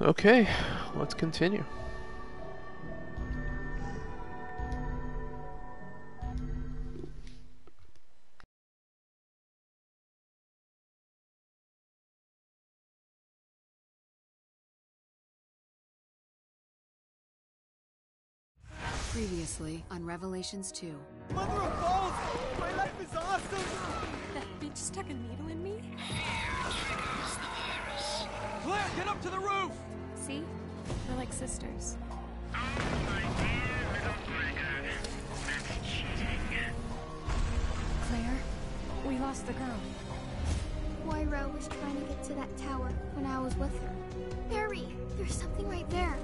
Okay, let's continue. Previously on Revelations 2. Mother of balls! My life is awesome! That bitch stuck a needle in me? Claire, get up to the roof! See? We're like sisters. Claire? We lost the girl. Moira was trying to get to that tower when I was with her. Barry, there's something right there.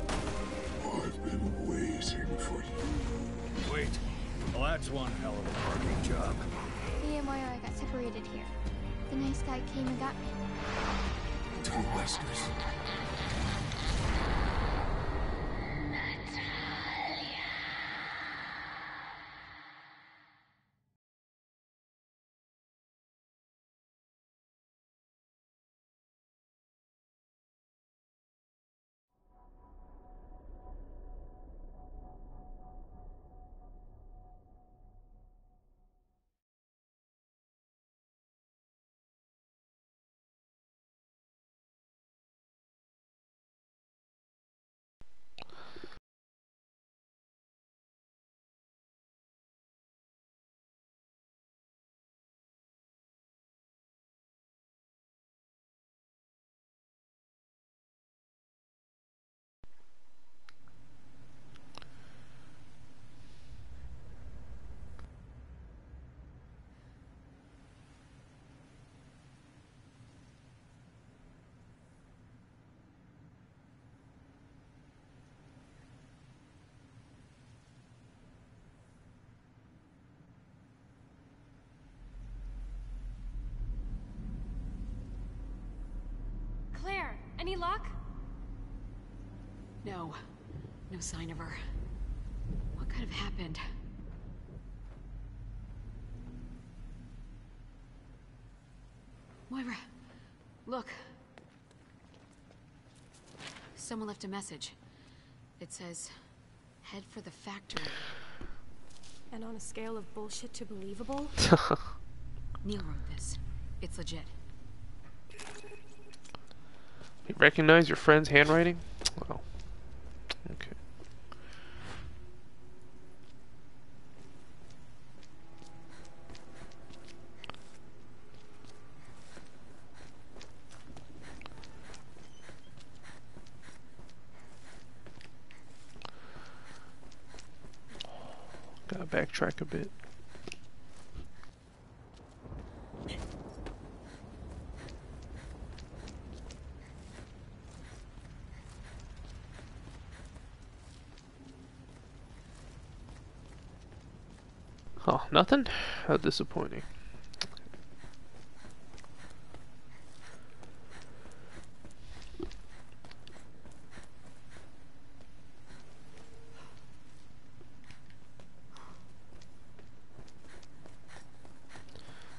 I've been waiting for you. Wait. Well, that's one hell of a parking job. Me and Moira got separated here. The nice guy came and got me. Two Westers. Claire, any luck? No. No sign of her. What could have happened? Moira, look. Someone left a message. It says, head for the factory. And on a scale of bullshit to believable? Neil wrote this. It's legit. You recognize your friend's handwriting? Well, okay. Gotta backtrack a bit. Oh, nothing? How disappointing.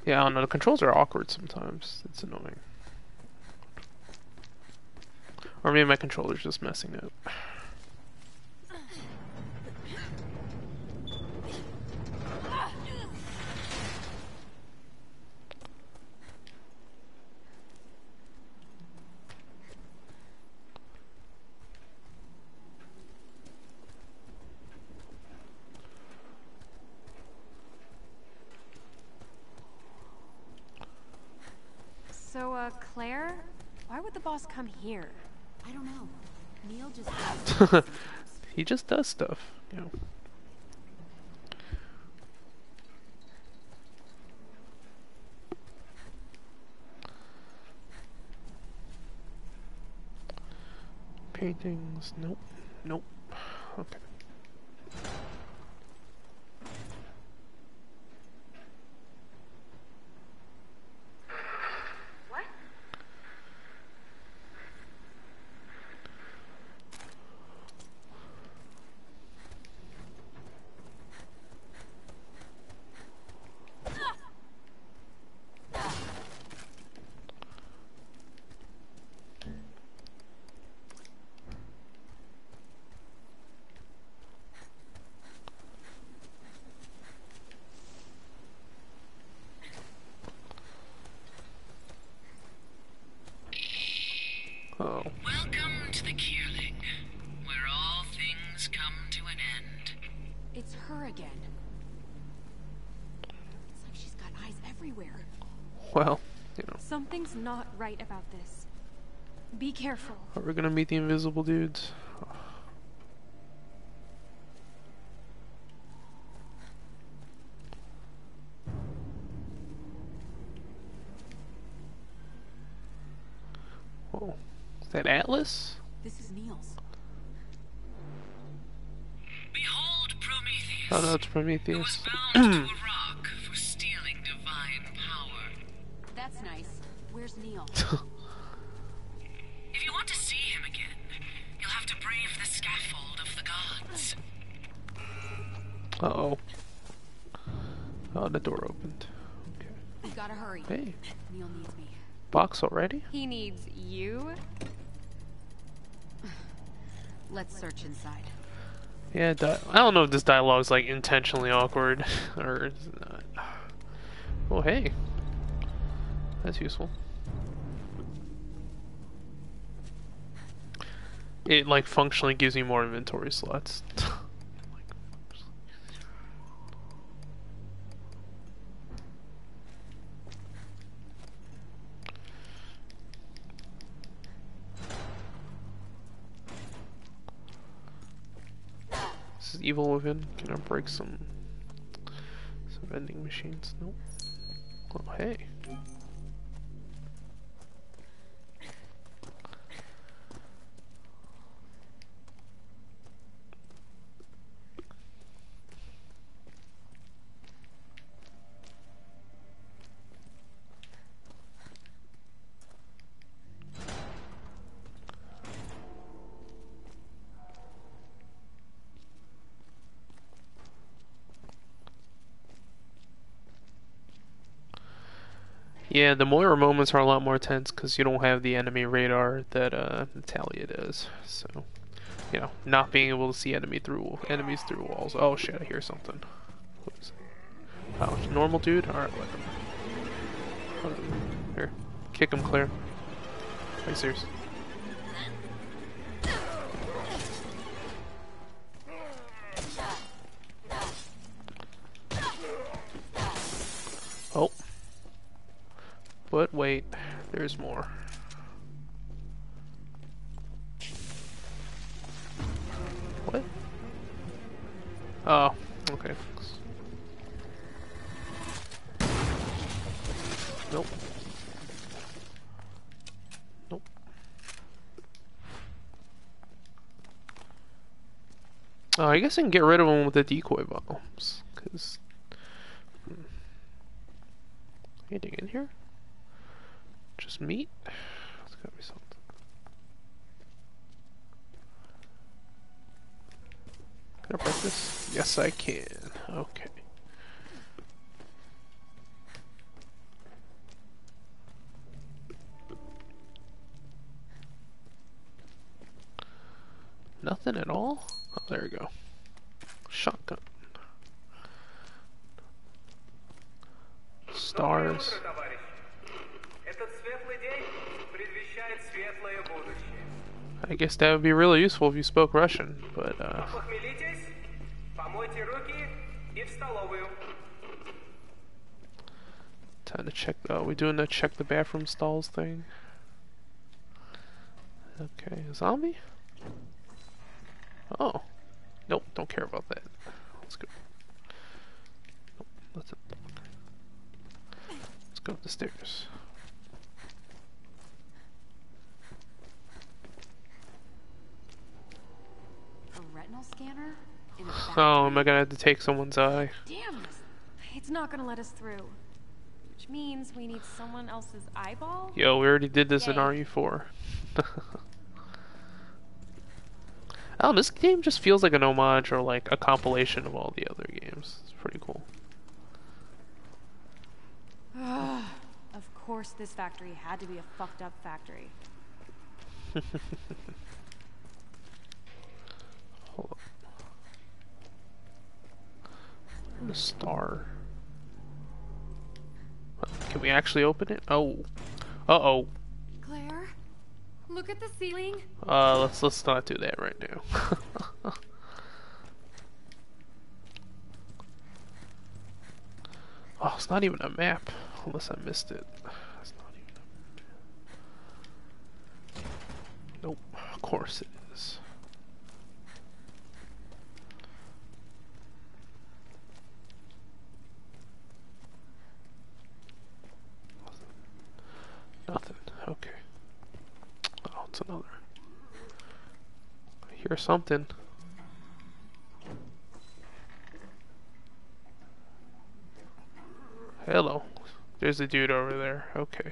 Yeah, I don't know. The controls are awkward sometimes. It's annoying. Or maybe my controller's just messing up. So, uh, Claire? Why would the boss come here? I don't know. Neil just. he just does stuff, you know. Paintings, nope, nope. Okay. Not right about this. Be careful. Are we gonna meet the invisible dudes? Whoa. Is that Atlas? This is Niels. Behold Prometheus, Oh no, it's who was Prometheus. Already? He needs you? Let's search inside. Yeah, di- I don't know if this dialogue's like intentionally awkward or. Oh, hey. That's useful. It like functionally gives me more inventory slots. This is evil within. Can I break some some vending machines? Nope. Oh hey. Yeah, the Moira moments are a lot more tense because you don't have the enemy radar that uh, Natalia does. So, you know, not being able to see enemy through enemies through walls. Oh shit, I hear something. It? Oh, normal dude. All right, whatever. Here, kick him clear. Are you more. What? Oh, okay. Nope. Nope. Oh, I guess I can get rid of him with a decoy bombs, That would be really useful if you spoke Russian, but, uh... Time to check, oh, we doing the check the bathroom stalls thing? Okay, zombie? Oh. Nope, don't care about that. Let's go. Nope, let's, let's go up the stairs. Am I gonna have to take someone's eye? Damn this. It's not gonna let us through. Which means we need someone else's eyeball? Yo, we already did this in Yay. RE4. oh, this game just feels like an homage or like a compilation of all the other games. It's pretty cool. Of course this factory had to be a fucked up factory. Hold up. The star. Uh, Can we actually open it? Oh. Uh oh. Claire? Look at the ceiling. Uh, let's let's not do that right now. oh, it's not even a map, unless I missed it. It's not even a map. Nope, of course it is. Nothing. Okay. Another. I hear something. Hello. There's a dude over there. Okay.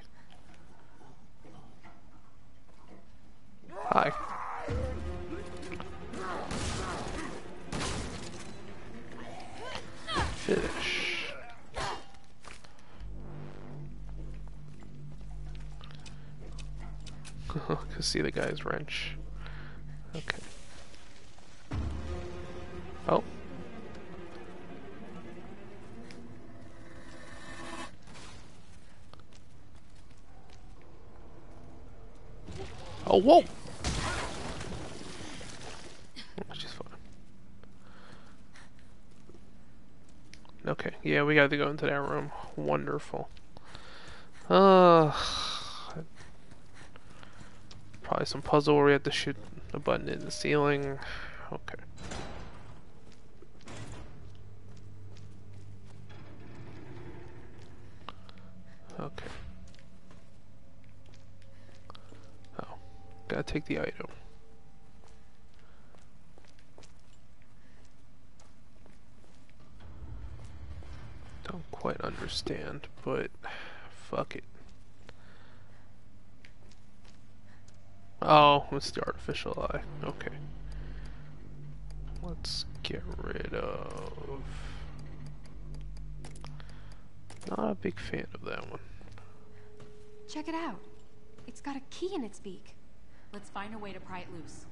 Hi. See the guy's wrench. Okay. Oh. Oh, whoa! She's fine. Okay, yeah, we got to go into that room. Wonderful. Uh, probably some puzzle where we have to shoot a button in the ceiling. Okay. Okay. Oh, gotta take the item. Don't quite understand, but fuck it. Oh, it's the artificial eye. Okay. Let's get rid of... Not a big fan of that one. Check it out. It's got a key in its beak. Let's find a way to pry it loose.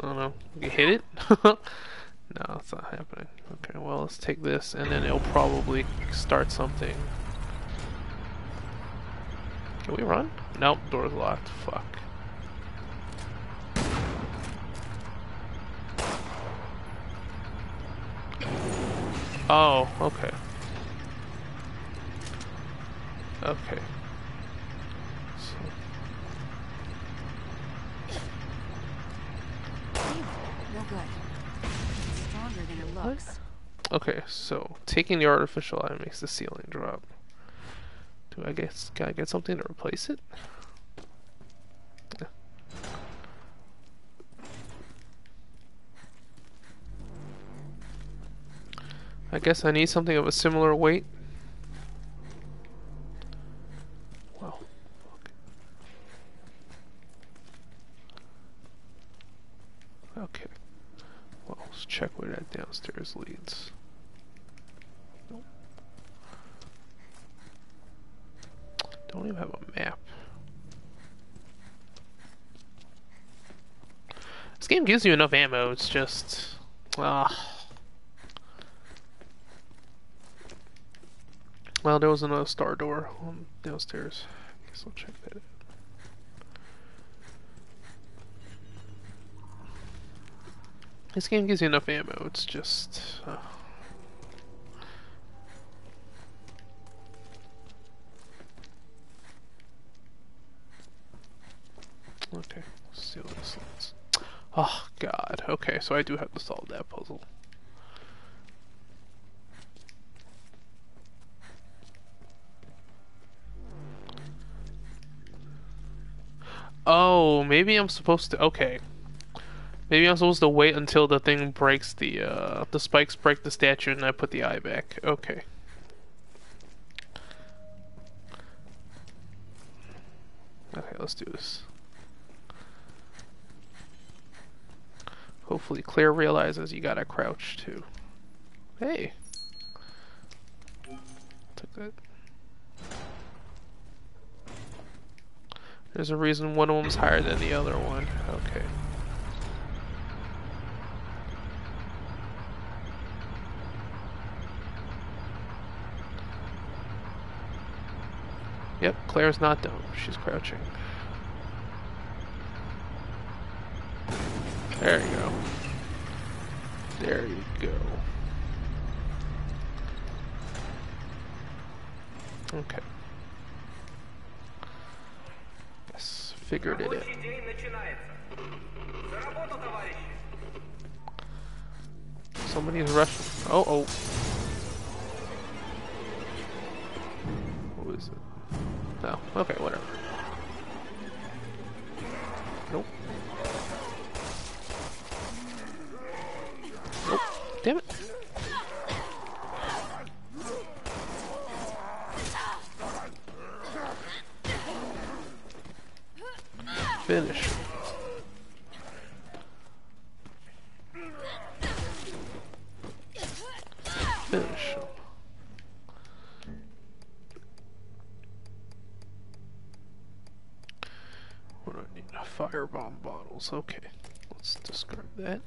I don't know. You hit it? no, it's not happening. Okay, well, let's take this, and then it'll probably start something. Can we run? Nope, door's locked. Fuck. Oh, okay. Okay. So, No good. Stronger than it looks. okay, so taking the artificial eye makes the ceiling drop. Do I guess gotta get something to replace it? I guess I need something of a similar weight. Okay. Well, let's check where that downstairs leads. Nope. Don't even have a map. This game gives you enough ammo, it's just... Ah. Well, there was another star door downstairs. Guess I'll check that out. This game gives you enough ammo, it's just... Uh. Okay, seal this slits. Oh god, okay, so I do have to solve that puzzle. Oh, maybe I'm supposed to. Okay. Maybe I'm supposed to wait until the thing breaks the uh, the spikes break the statue and I put the eye back. Okay. Okay, let's do this. Hopefully Claire realizes you gotta crouch too. Hey. Took that. There's a reason one of them's higher than the other one. Okay. Yep, Claire's not dumb. She's crouching. There you go. There you go. Okay. Yes, figured it out. Somebody's rushing. Oh, oh. Who is it? No. Okay, whatever. Nope. Nope. Damn it. Finish. Finish. What do I need? Firebomb bottles. Okay. Let's discard that.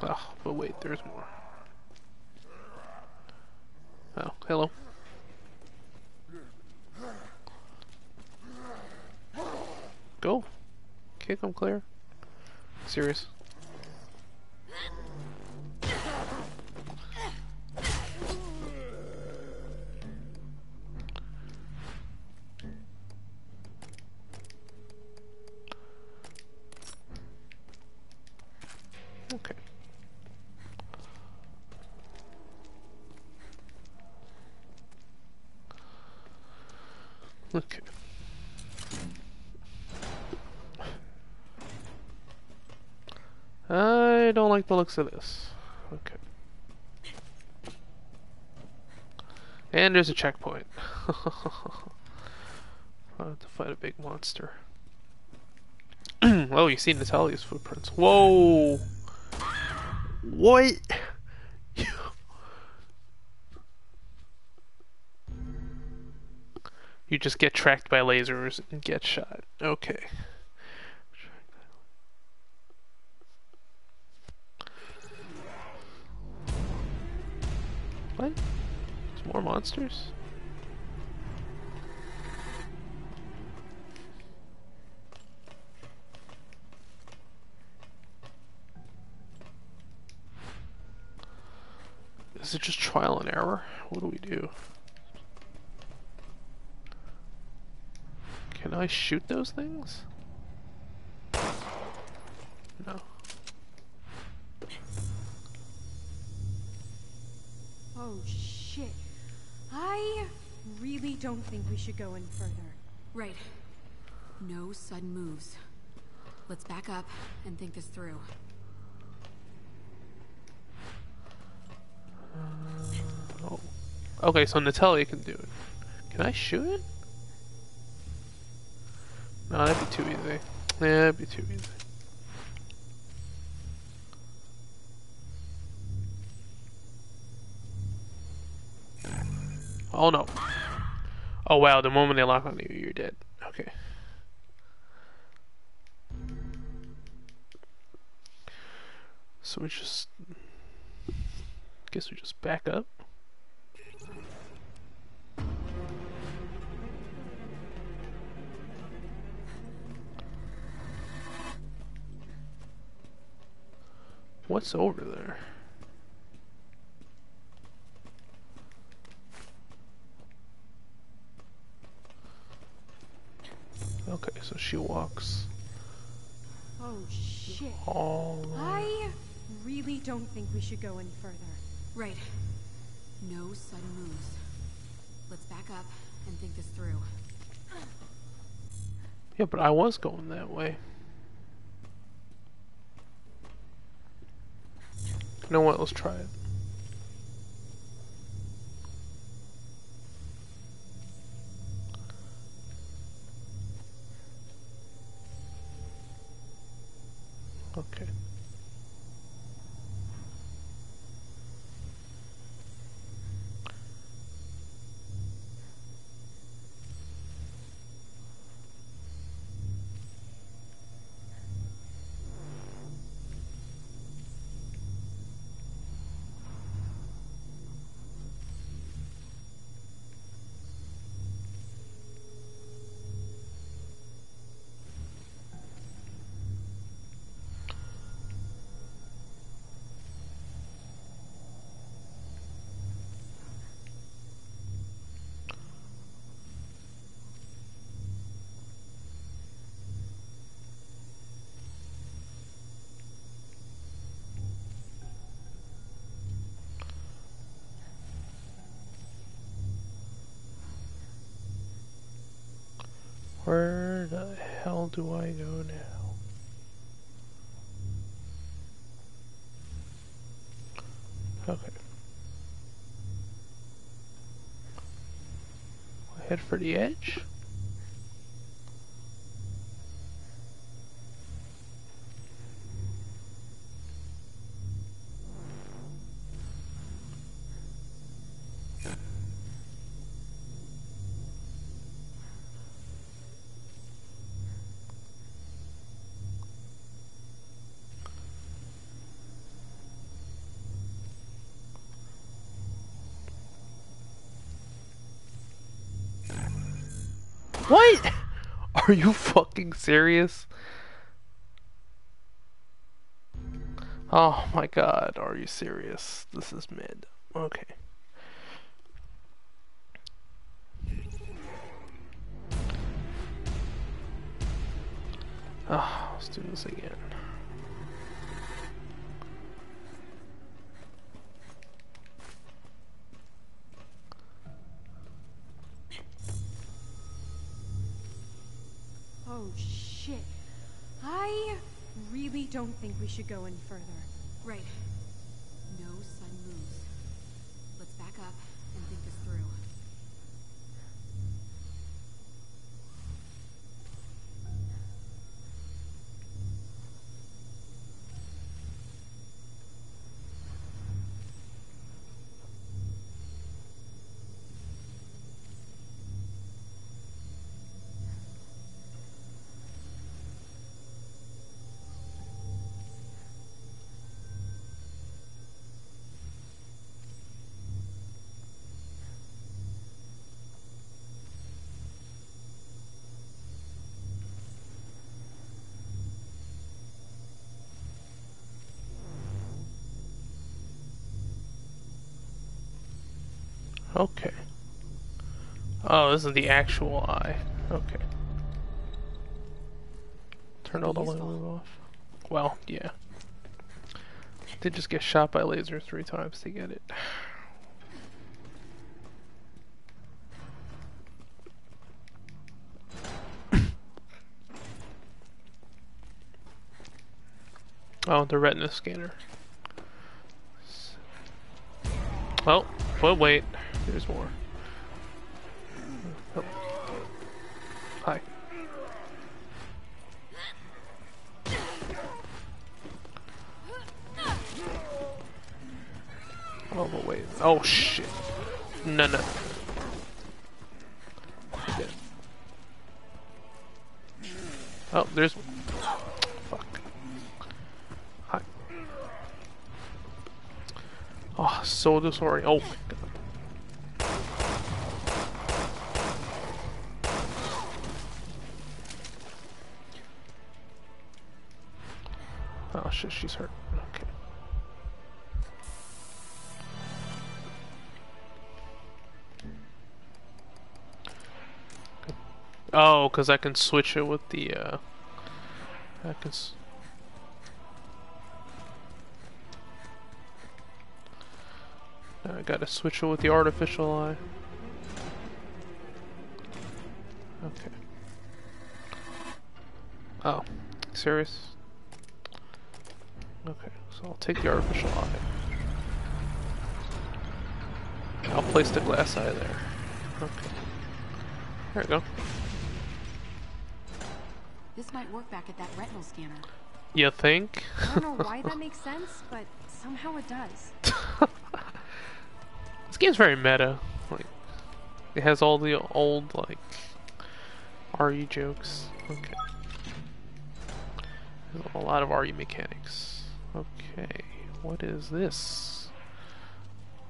Oh, but wait, there's more. Oh, hello. Go. Kick him clear. Serious. Okay. Okay. Looks of this. Okay. And there's a checkpoint. I have to fight a big monster. oh, you see Natalia's footprints. Whoa! What? You just get tracked by lasers and get shot. Okay. What? There's more monsters? Is it just trial and error? What do we do? Can I shoot those things? No. Oh shit. I really don't think we should go any further. Right. No sudden moves. Let's back up and think this through. Oh. Okay, so Natalia can do it. Can I shoot it? No, that'd be too easy. Yeah, that'd be too easy. Oh no. Oh wow, the moment they lock on you, you're dead. Okay. So we just... Guess we just back up. What's over there? Okay, so she walks Oh shit. all. I really don't think we should go any further. Right. No sudden moves. Let's back up and think this through. Yeah, but I was going that way. You know what? Let's try it. Okay. Where the hell do I go now? Okay. Head for the edge. Are you fucking serious? Oh my god, are you serious? This is mid. Okay. Ah, let's do this again. Oh shit. I really don't think we should go any further. Right. No sun moves. Let's back up Okay. Oh, this is the actual eye. Okay. Turn all the light off. Well, yeah. Did just get shot by laser three times to get it. oh, the retina scanner. Well, but wait, there's more. Oh. Hi. Oh, but wait. Oh, shit. No, no. Yeah. Oh, there's... Fuck. Hi. Oh, so disorienting. Oh, Oh, because I can switch it with the, uh... I can... I gotta switch it with the artificial eye. Okay. Oh, serious? Okay, so I'll take the artificial eye. I'll place the glass eye there. Okay. There we go. This might work back at that retinal scanner. You think? I don't know why that makes sense, but somehow it does. This game's very meta. Like, it has all the old like RE jokes. Okay. There's a lot of RE mechanics. Okay, what is this?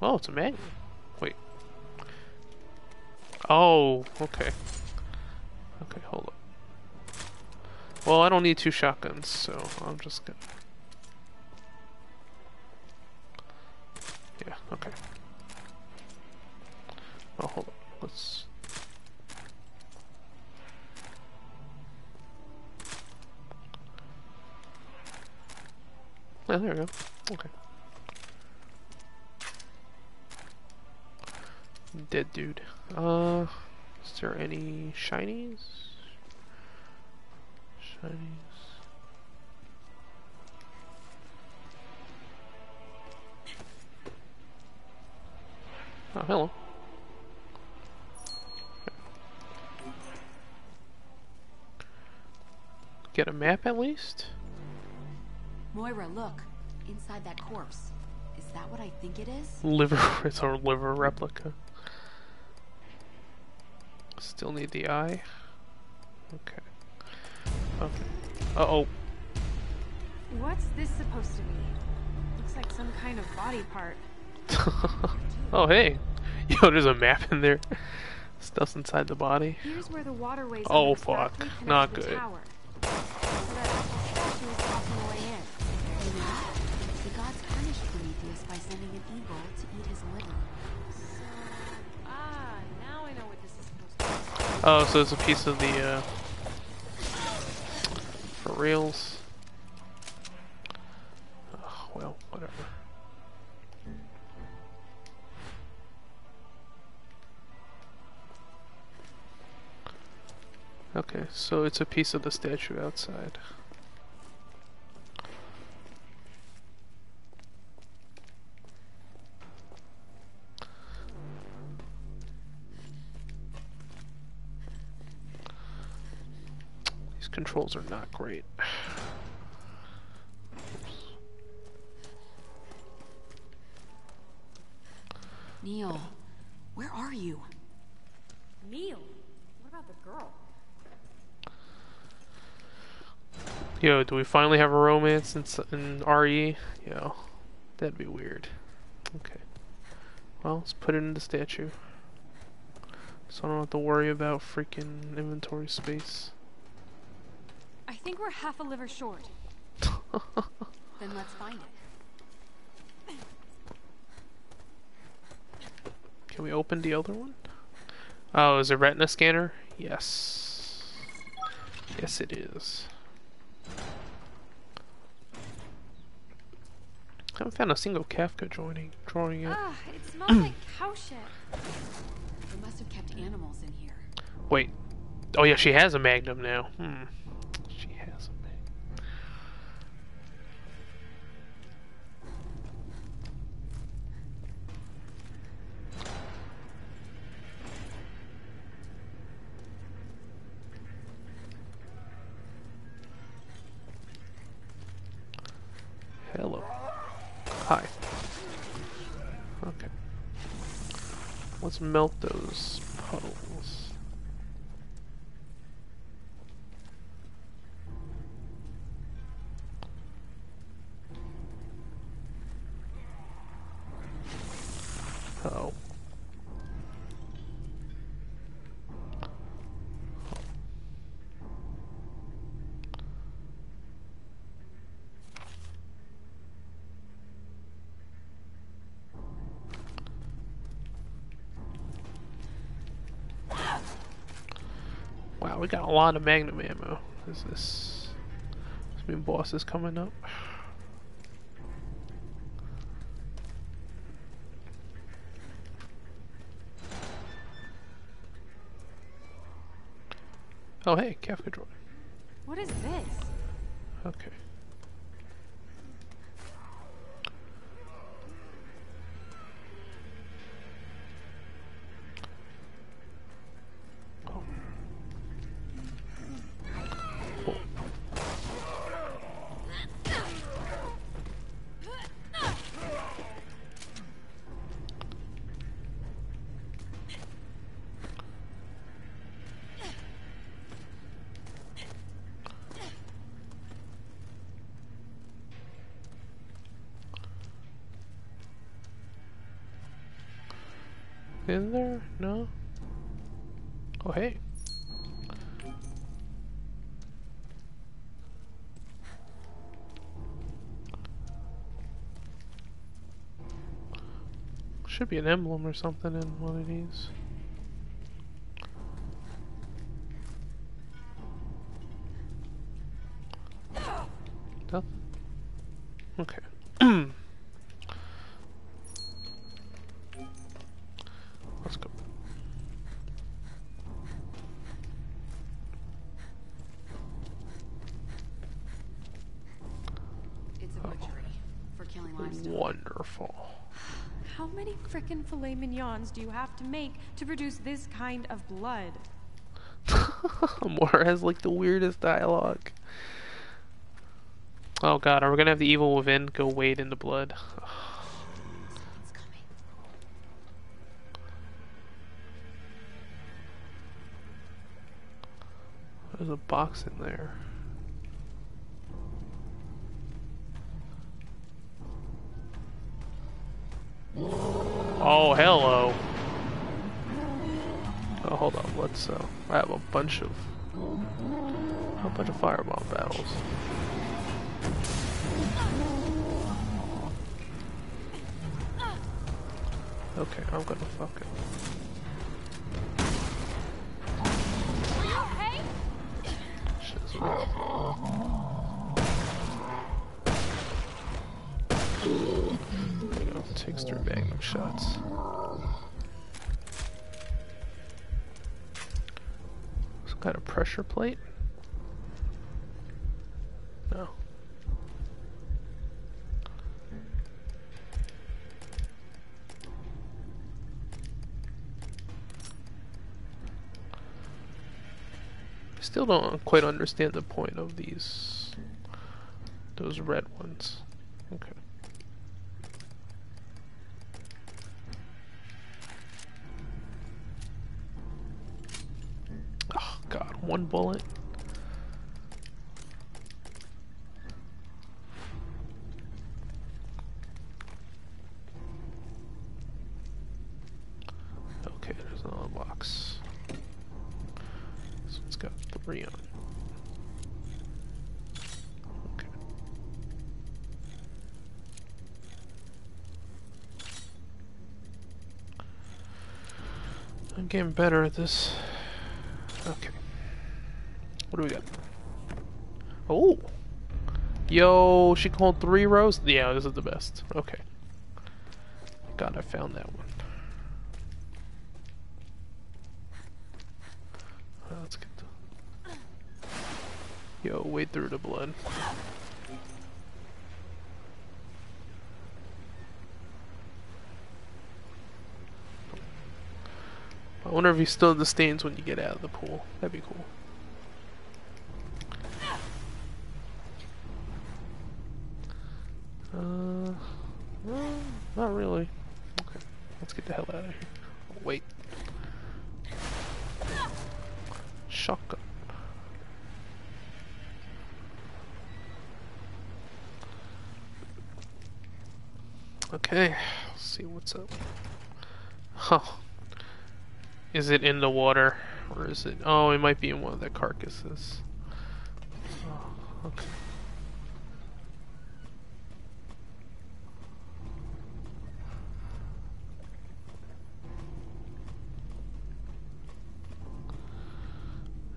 Oh, it's a manual. Wait. Oh, okay. Okay, hold up. Well, I don't need two shotguns, so I'm just gonna. Yeah, okay. Oh, hold on. Let's. Oh, there we go. Okay. Dead dude. Uh, is there any shinies? Oh, hello. Get a map at least? Moira, look. Inside that corpse. Is that what I think it is? Liver, it's our liver replica. Still need the eye. Okay. Okay. Uh oh. What's this supposed to be? Looks like some kind of body part. oh hey. Yo, there's a map in there. Stuff's inside the body. Here's where the waterways Oh, fuck. Not good. Tower. So that awful statue is blocking the way in. You know, the gods punished Prometheus by sending an eagle to eat his liver. So, ah, now I know what this is supposed to be. Oh, so it's a piece of the uh Oh, well, whatever. Okay, so it's a piece of the statue outside. Controls are not great. Neil, where are you? Neil, what about the girl? Yo, do we finally have a romance in, in RE? Yo, that'd be weird. Okay. Well, let's put it in the statue. So I don't have to worry about freaking inventory space. I think we're half a liver short. Then let's find it. Can we open the other one? Oh, is it retina scanner? Yes. Yes, it is. I haven't found a single Kafka joining drawing yet. Ah, it smells like cow shit. They must have kept animals in here. Wait. Oh yeah, she has a magnum now. Hmm. Melt those we got a lot of magnum ammo. Is this? This mean boss is coming up? Oh hey, Kafka drawing. What is this? Okay. In there? No? Oh, hey. Should be an emblem or something in one of these. Frickin' filet mignons do you have to make to produce this kind of blood? Moira has like the weirdest dialogue. Oh god, are we gonna have the evil within go wade in the blood? There's a box in there. Oh, hello. Oh, hold on. Let's. Uh, I have a bunch of a bunch of firebomb battles. Okay, I'm gonna fuck it. Takes three magnum shots. Some kind of pressure plate? No. I still don't quite understand the point of these those red ones. Okay. One bullet. Okay, there's another box. This one's got three on. I'm getting better at this. Okay. What do we got? Oh! Yo, she called three rows? Yeah, this is the best. Okay. God, I found that one. Uh, Let's get the... Yo, wade through the blood. I wonder if he still has the stains when you get out of the pool. That'd be cool. Uh, well, not really. Okay, let's get the hell out of here. Oh, wait. Shotgun. Okay, let's see what's up. Huh. Is it in the water? Or is it... Oh, it might be in one of the carcasses. Oh, okay.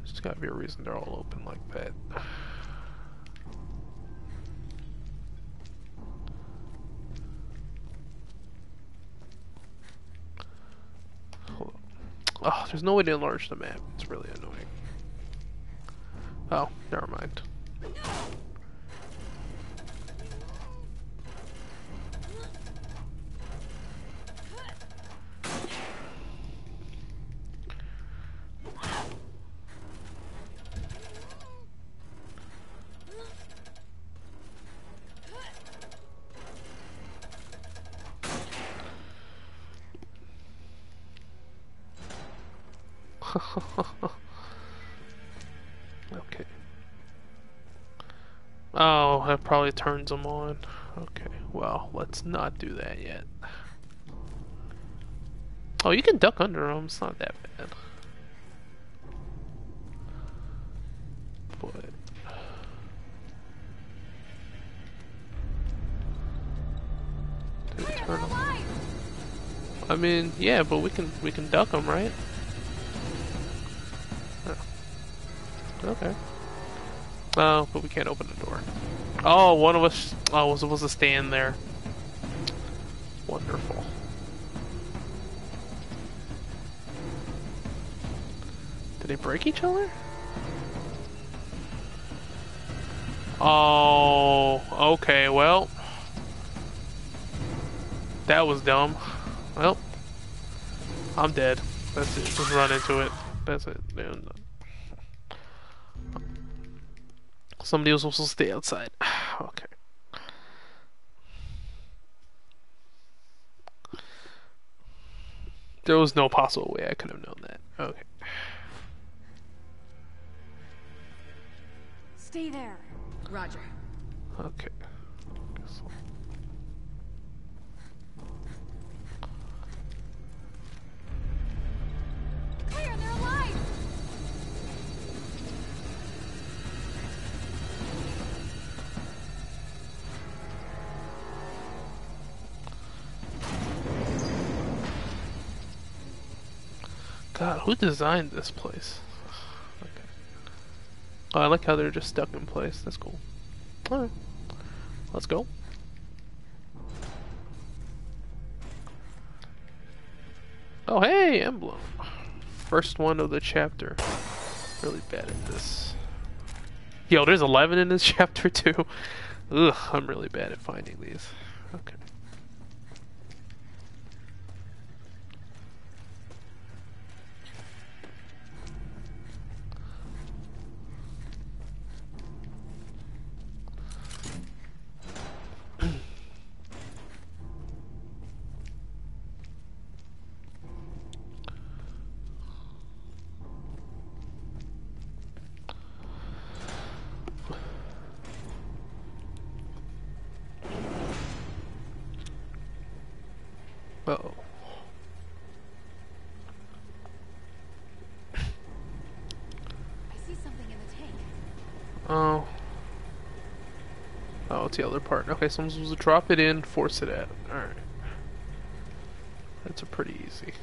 There's gotta be a reason they're all open like that. There's no way to enlarge the map. It's really annoying. Oh, never mind. okay. Oh, that probably turns them on. Okay, well, let's not do that yet. Oh, you can duck under them. It's not that bad. But Did it turn 'em? I mean, yeah, but we can we can duck them, right? Okay. Oh, but we can't open the door. Oh, one of us oh, was supposed to stand there. Wonderful. Did they break each other? Oh, okay, well. That was dumb. Well, I'm dead. That's it. Just run into it. That's it. Man. Somebody was supposed to stay outside. okay. There was no possible way I could have known that. Who designed this place? Okay. Oh, I like how they're just stuck in place. That's cool. Alright. Let's go. Oh, hey, emblem. First one of the chapter. Really bad at this. Yo, there's 11 in this chapter, too. Ugh, I'm really bad at finding these. Okay. The other part. Okay, someone's supposed to drop it in, force it out. Alright. That's a pretty easy.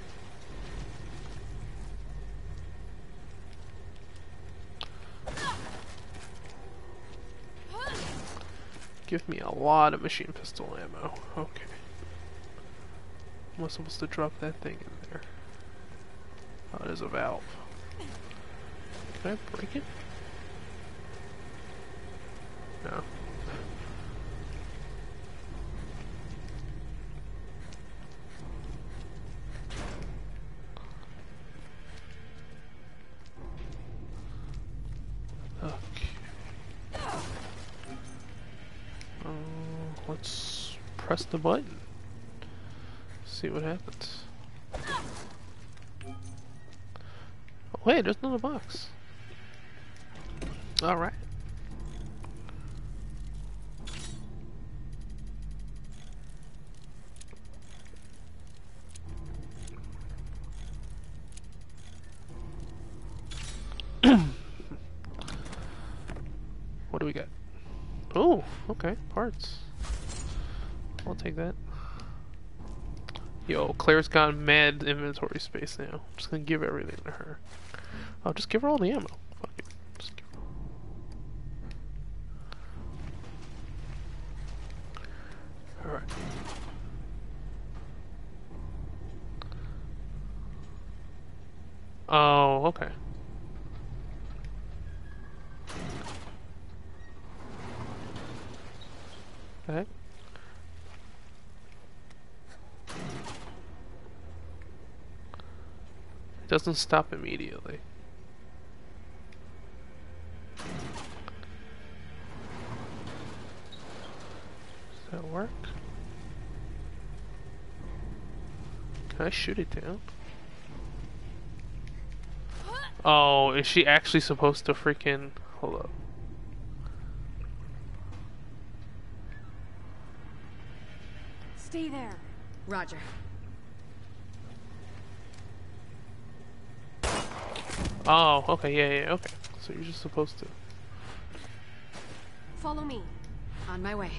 Give me a lot of machine pistol ammo. Okay. I'm supposed to drop that thing in there? Oh, it is a valve. Can I break it? No. The button. See what happens. Oh, wait, there's another box. Alright. what do we got? Oh, okay, parts. I'll take that. Yo, Claire's got mad inventory space now. I'm just gonna give everything to her. I'll just give her all the ammo. Fuck it. Just give her. Alright. Oh, okay. Okay. It doesn't stop immediately. Does that work? Can I shoot it down? Oh, is she actually supposed to freaking... Hold up. Stay there. Roger. Oh, okay, yeah, yeah, okay. So you're just supposed to. Follow me. On my way.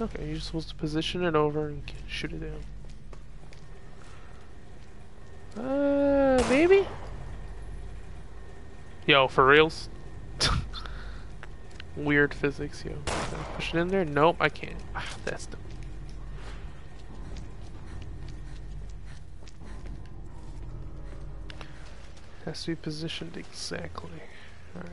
Okay, you're just supposed to position it over and shoot it down. Uh, maybe? Yo, for reals? Weird physics, yo. Can push it in there? Nope, I can't. Ah, that's the. Has to be positioned exactly. Alright.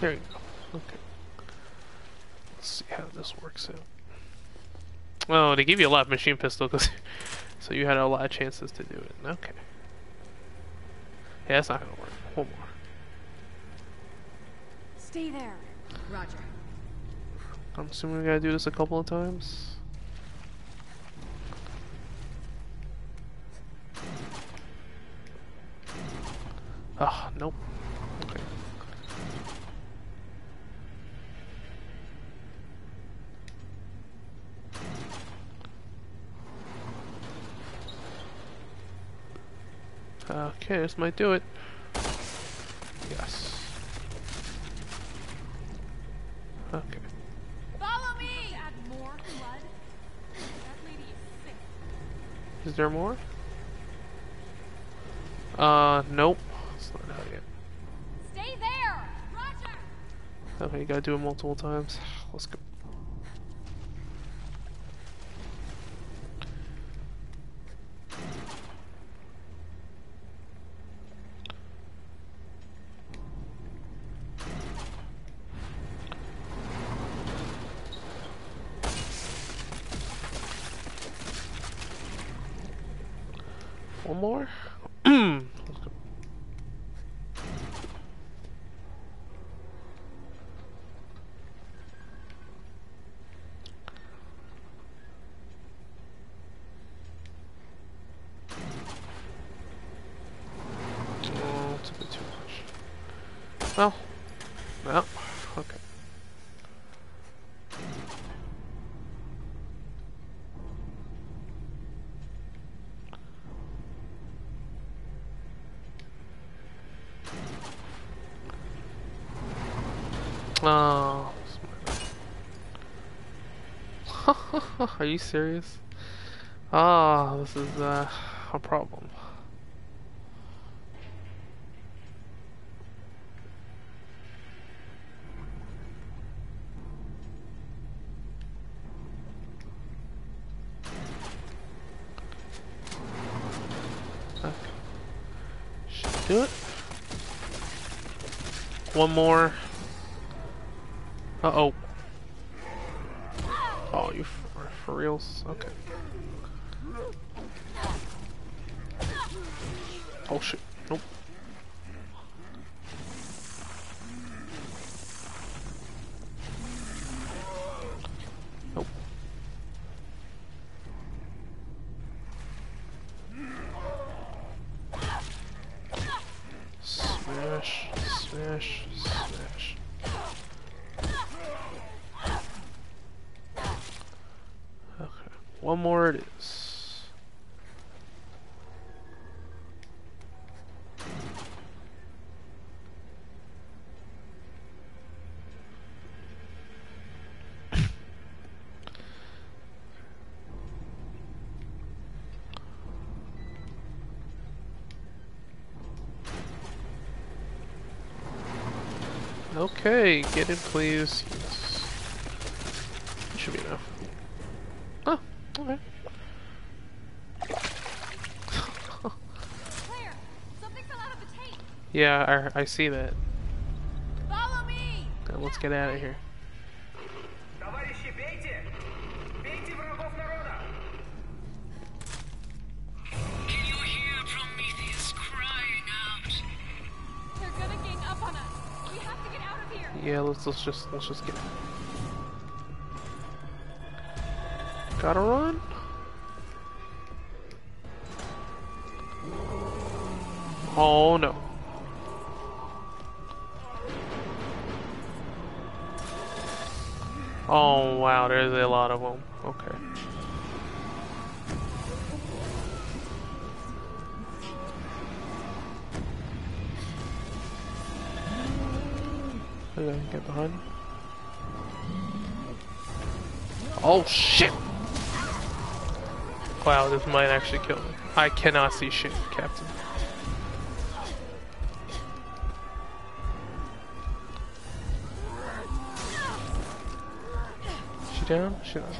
There you go. Okay. Let's see how this works out. Oh, they give you a lot of machine pistol, so you had a lot of chances to do it. Okay. Yeah, that's not gonna work. One more. Stay there. Roger. I'm assuming we gotta do this a couple of times. Okay, this might do it. Yes. Okay. Follow me! Add more blood? That lady is sick. Is there more? Uh, nope. It's not out yet. Stay there! Roger! Okay, you gotta do it multiple times. Let's go. One more? Let's go. Oh, it's a bit too much. Well, well, okay. Oh, are you serious? Ah, this is uh, a problem. Do it. One more. Uh oh. Oh, you for, for reals? Okay. Oh shit. Nope. Nope. Smash, smash, smash. Okay, one more it is. Okay, get in please. That should be enough. Oh, okay. Claire! Something fell out of the tank! Yeah, I, I see that. Follow me! Now let's get out of here. Let's let's just let's just get. Gotta run. Oh no. Oh wow, there's a lot of them. Okay. Okay, get behind. Oh shit! Wow, this might actually kill me. I cannot see shit, Captain. She down? She down.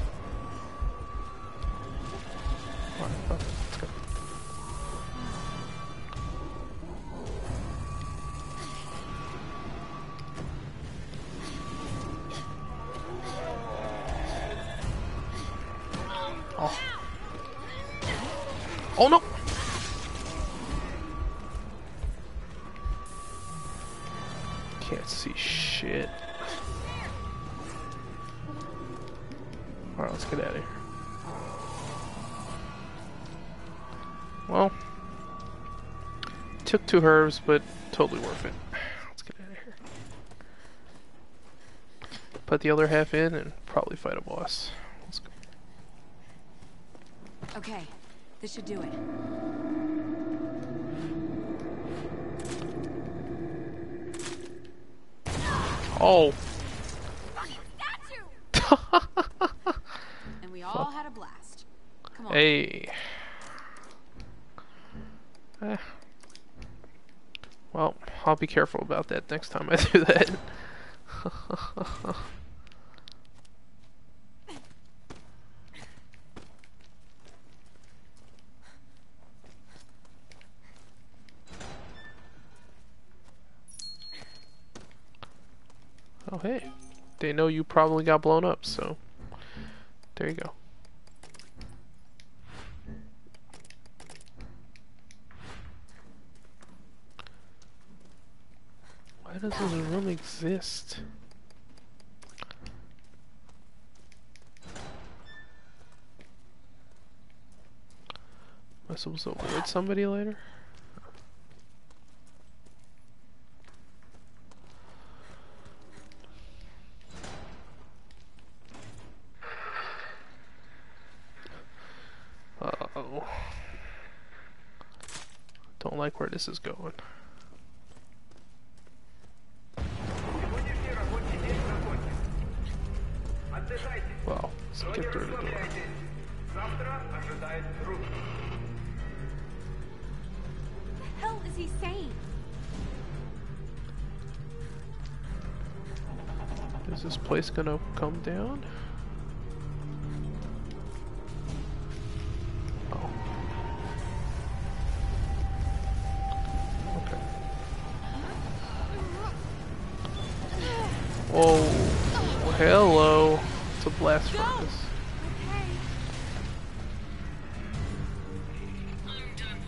Two herbs, but totally worth it. Let's get out of here. Put the other half in and probably fight a boss. Let's go. Okay, this should do it. Oh, And we all had a blast. Come on. hey. Eh. Well, I'll be careful about that next time I do that. oh hey, they know you probably got blown up, so there you go. Why does this room exist? Am I supposed to avoid somebody later? Uh-oh. Don't like where this is going. Gonna come down? Oh. Okay. Whoa. Hello. It's a blast furnace. Okay. I'm done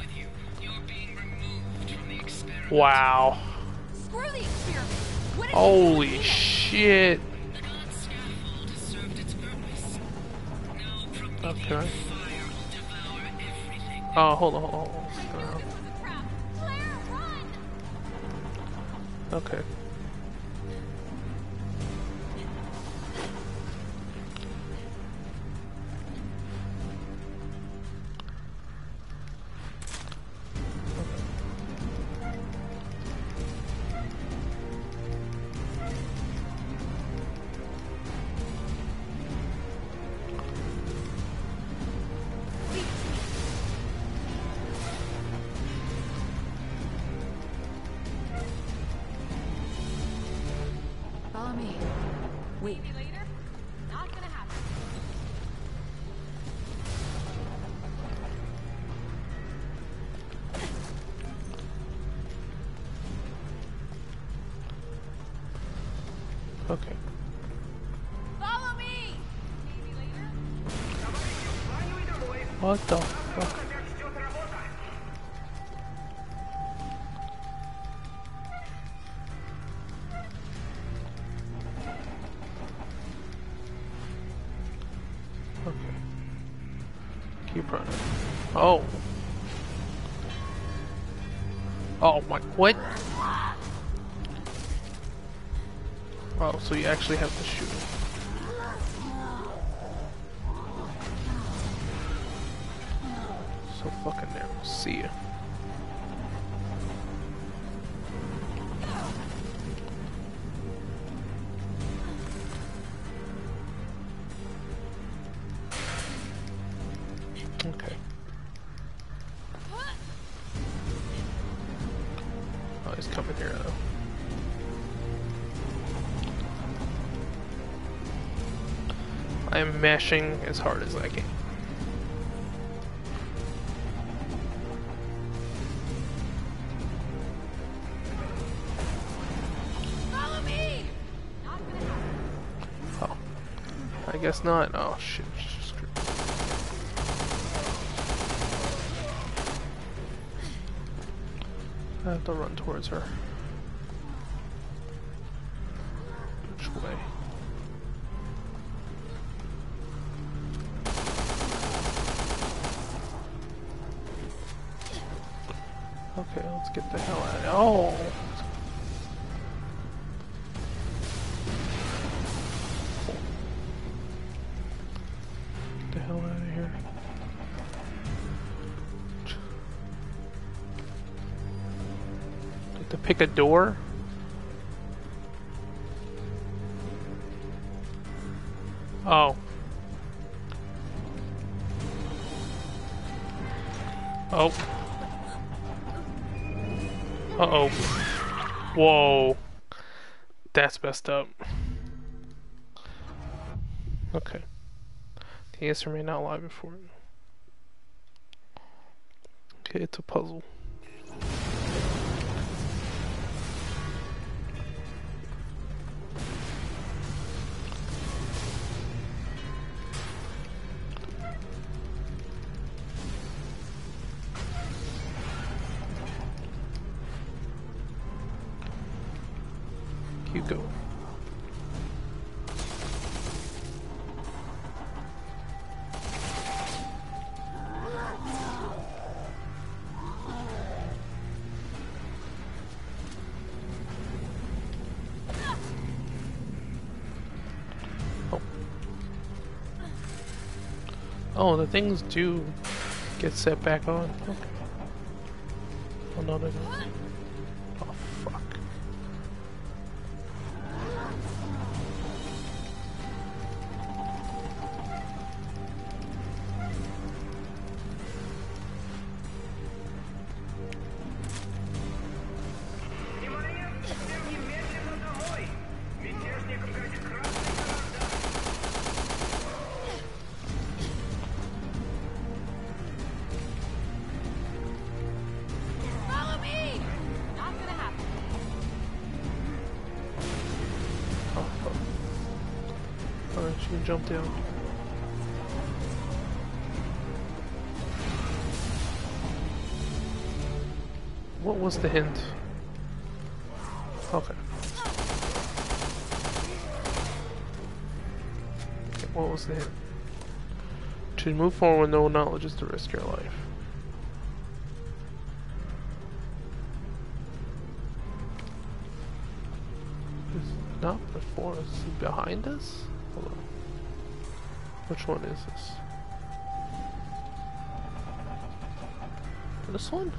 Now Promethean Okay. fire will devour everything. Oh, hold on, hold on, hold on. This was a trap. Claire, run! Okay. What the fuck? Okay. Keep running. Oh. Oh my, what? Oh, so you actually have to shoot mashing as hard as I can. Oh. I guess not. Oh, shit. I have to run towards her. Like a door? Oh. Oh. Uh-oh. Whoa. That's messed up. Okay. The answer may not lie before you. Okay, it's a puzzle. The things do get set back on. Oh no. Was the hint? Okay. What was the hint? To move forward with no knowledge is to risk your life. It's not before us, is behind us? Hold on. Which one is this? This one?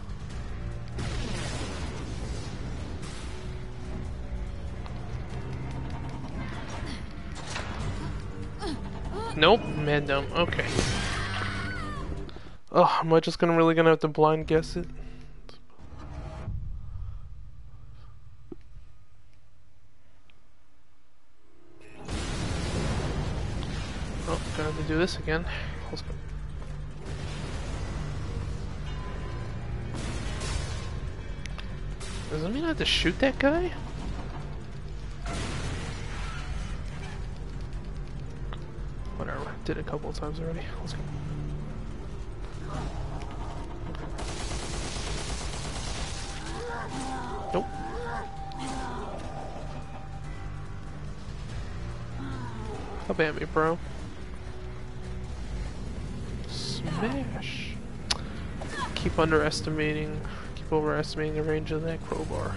Nope, Mandem. Okay. Oh, am I just gonna really gonna have to blind guess it? Oh, gonna have to do this again. Let's go. Does that mean I have to shoot that guy? Did it a couple of times already. Let's go. Nope. Come at me, bro. Smash. Keep underestimating, keep overestimating the range of that crowbar.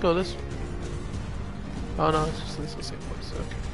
Go this way? Oh no, it's just the same place. Okay.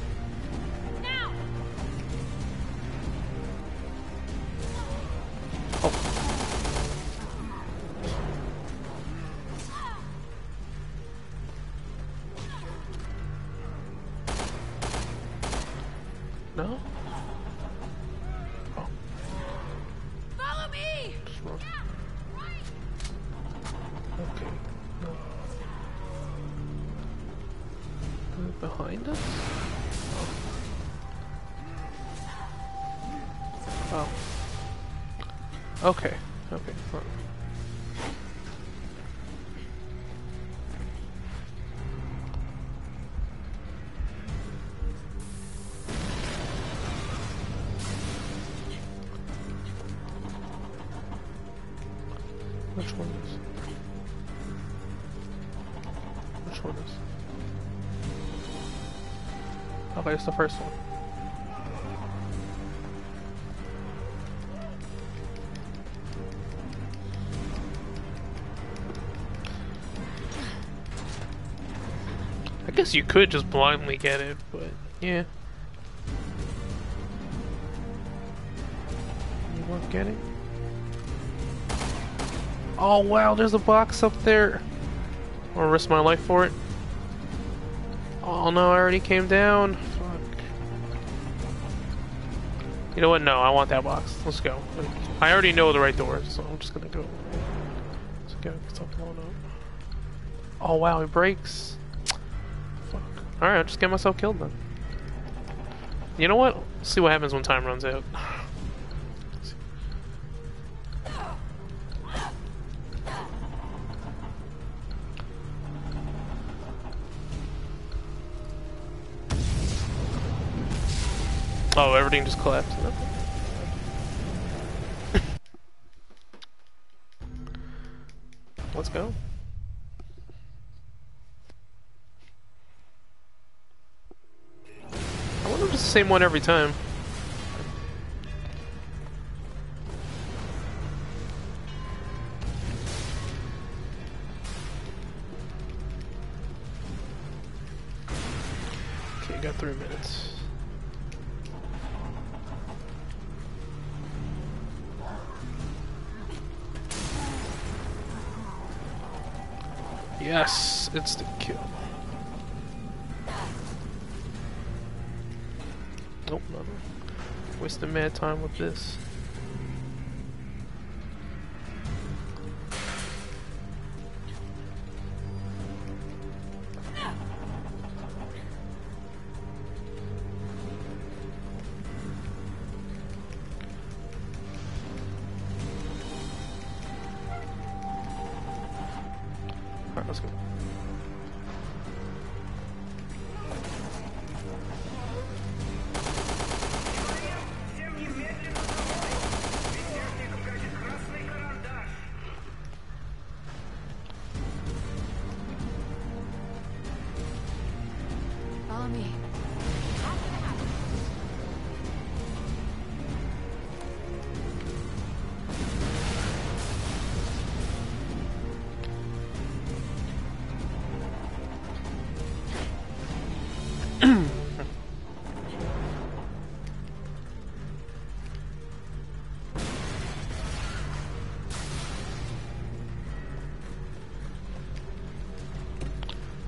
The first one. I guess you could just blindly get it, but yeah. You won't get it? Oh wow, there's a box up there. I'll risk my life for it. Oh no, I already came down. You know what? No, I want that box. Let's go. I already know the right door, so I'm just gonna go. Let's go. Blown up. Oh wow, it breaks. Fuck. Alright, I'll just get myself killed then. You know what? Let's see what happens when time runs out. Everything just collapsed. Let's go. I wonder if it's the same one every time. Time with this.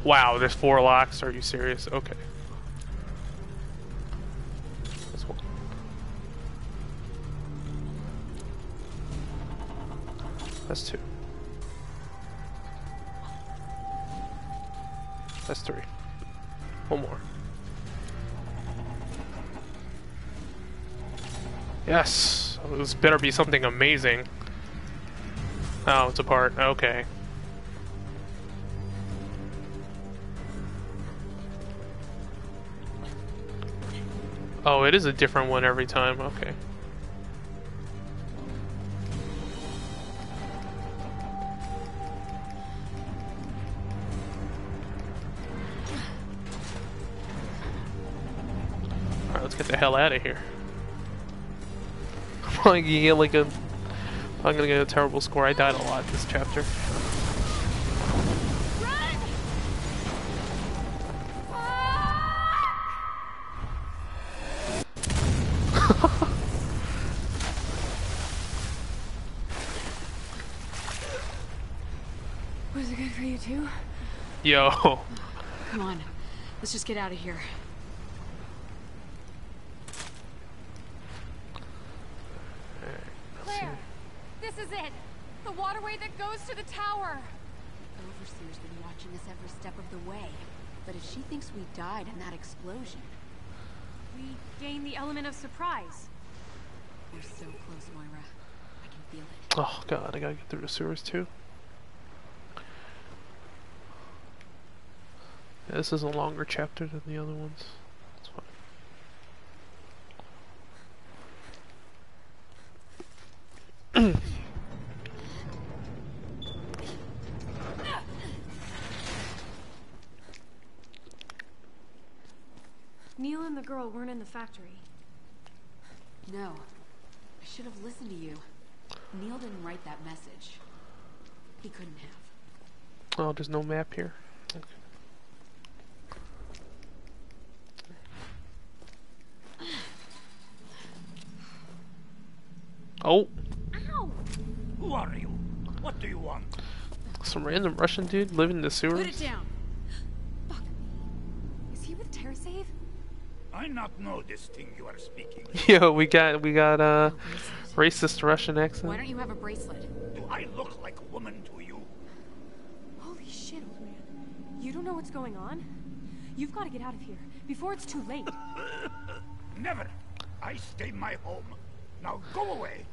Wow, there's four locks. Are you serious? Okay. That's one. That's two. That's three. One more. Yes! This better be something amazing. Oh, it's a part. Okay. Oh, it is a different one every time. Okay. Alright, let's get the hell out of here. I'm gonna get like a... I'm gonna get a terrible score. I died a lot this chapter. Yo. Come on. Let's just get out of here. Claire, this is it. The waterway that goes to the tower. The Overseer's been watching us every step of the way. But if she thinks we died in that explosion... We gain the element of surprise. We're so close, Moira. I can feel it. Oh god, I gotta get through the sewers too. Yeah, this is a longer chapter than the other ones. That's fine. Neil and the girl weren't in the factory. No. I should have listened to you. Neil didn't write that message. He couldn't have. Oh, there's no map here. Okay. Oh, Ow! Who are you? What do you want? some random Russian dude living in the sewers. Put it down! Fuck. Is he with TerraSave? I not know this thing you are speaking. Yo, we got we got uh racist Russian accent. Why don't you have a bracelet? Do I look like a woman to you? Holy shit, old man. You don't know what's going on? You've got to get out of here before it's too late. Never. I stay my home. Now go away.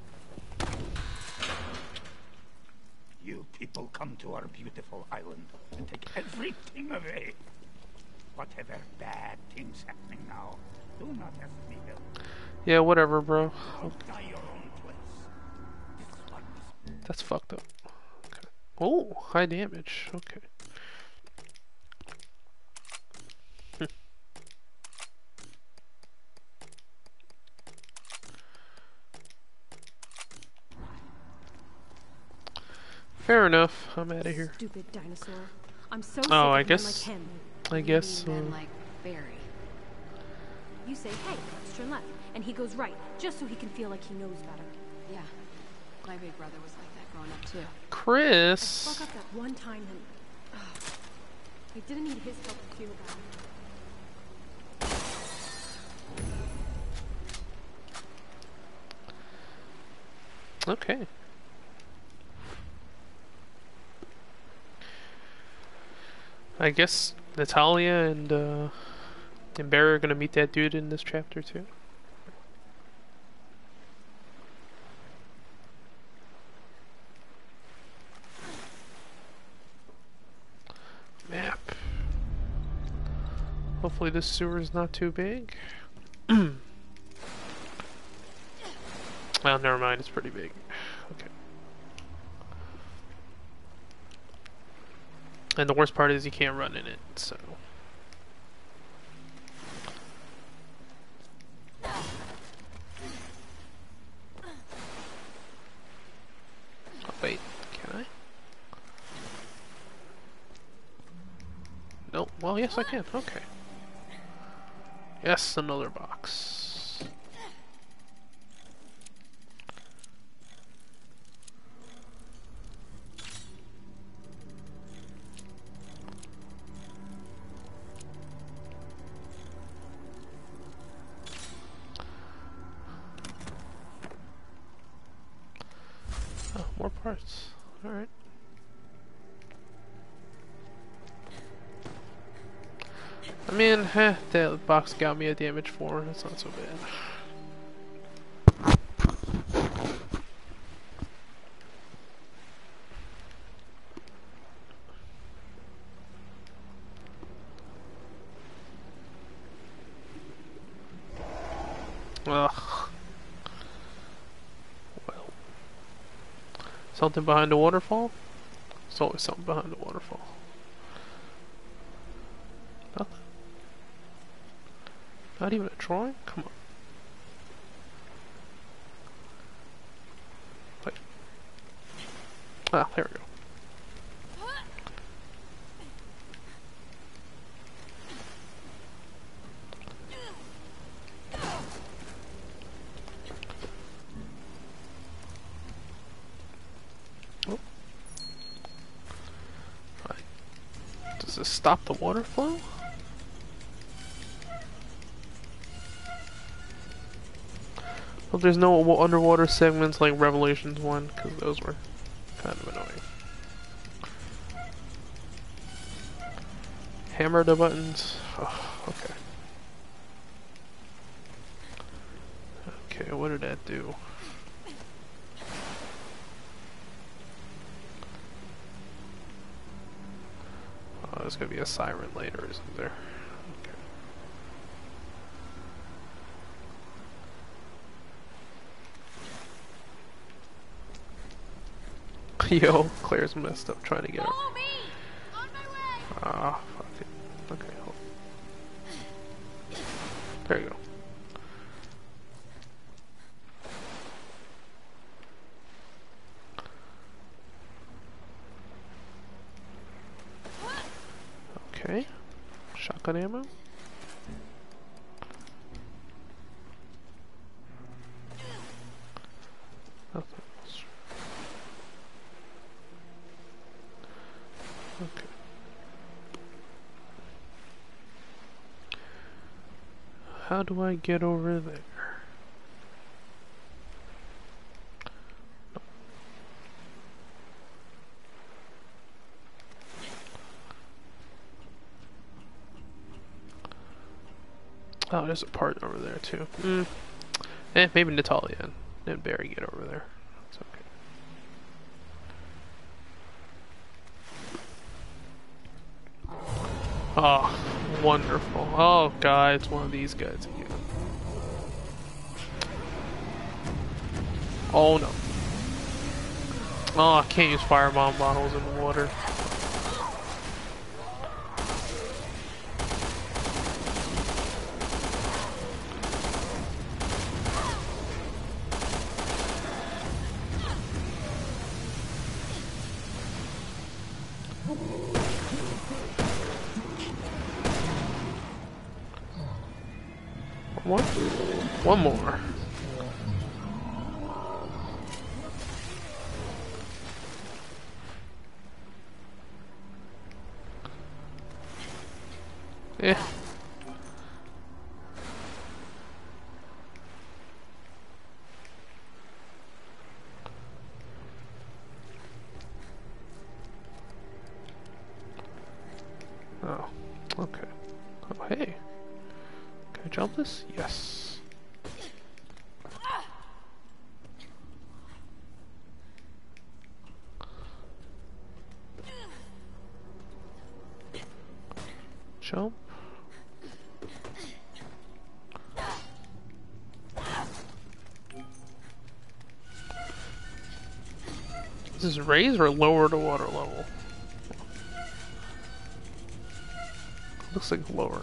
You people come to our beautiful island and take everything away. Whatever bad things happening now, do not ask me help. Yeah, whatever, bro. Die your own place. This one is That's fucked up. Okay. Oh, high damage. Okay. Fair enough. I'm out of here. Stupid dinosaur. I'm so sick Oh, I men guess- like him. I guess. You Uh, like Barry. You say, hey, let's turn left. And he goes right, just so he can feel like he knows better. Yeah. My big brother was like that growing up too. Chris. Fuck up that one time and... Ugh. I didn't need his help to feel bad. Okay. I guess Natalia and uh, and Barry are gonna meet that dude in this chapter too. Map. Hopefully this sewer is not too big. Well, never mind. It's pretty big. Okay. And the worst part is you can't run in it, so. Oh, wait, can I? No, well, yes, I can. Okay. Yes, another box. Heh, that box got me a damage four. That's not so bad. Ugh. Well. Something behind the waterfall? There's always something behind the waterfall. Nothing. Not even a drawing? Come on. Wait. Ah, there we go. Oh. Does this stop the water flow? There's no underwater segments like Revelations 1, because those were kind of annoying. Hammer the buttons. Oh, okay. Okay, what did that do? Oh, there's gonna be a siren later, isn't there? Okay. Yo, Claire's messed up trying to get her. I get over there? Oh, there's a part over there too. Mm. Eh, maybe Natalia and, and Barry get over there. It's okay. Oh, wonderful. Oh god, it's one of these guys again. Oh no. Oh, I can't use firebomb bottles in the water. One more? One more. Is raise or lower the water level? Looks like lower.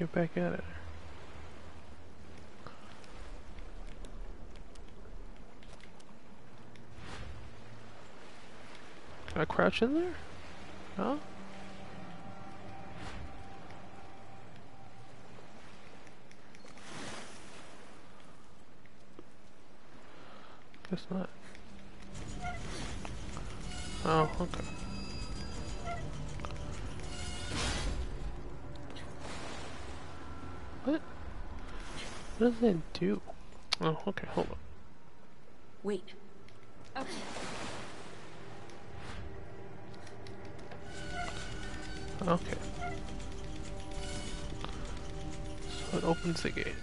Get back at it? Can I crouch in there? No? Guess not. Oh, okay. What? What does that do? Oh, okay, hold on. Wait. Okay. Okay. So it opens the gate.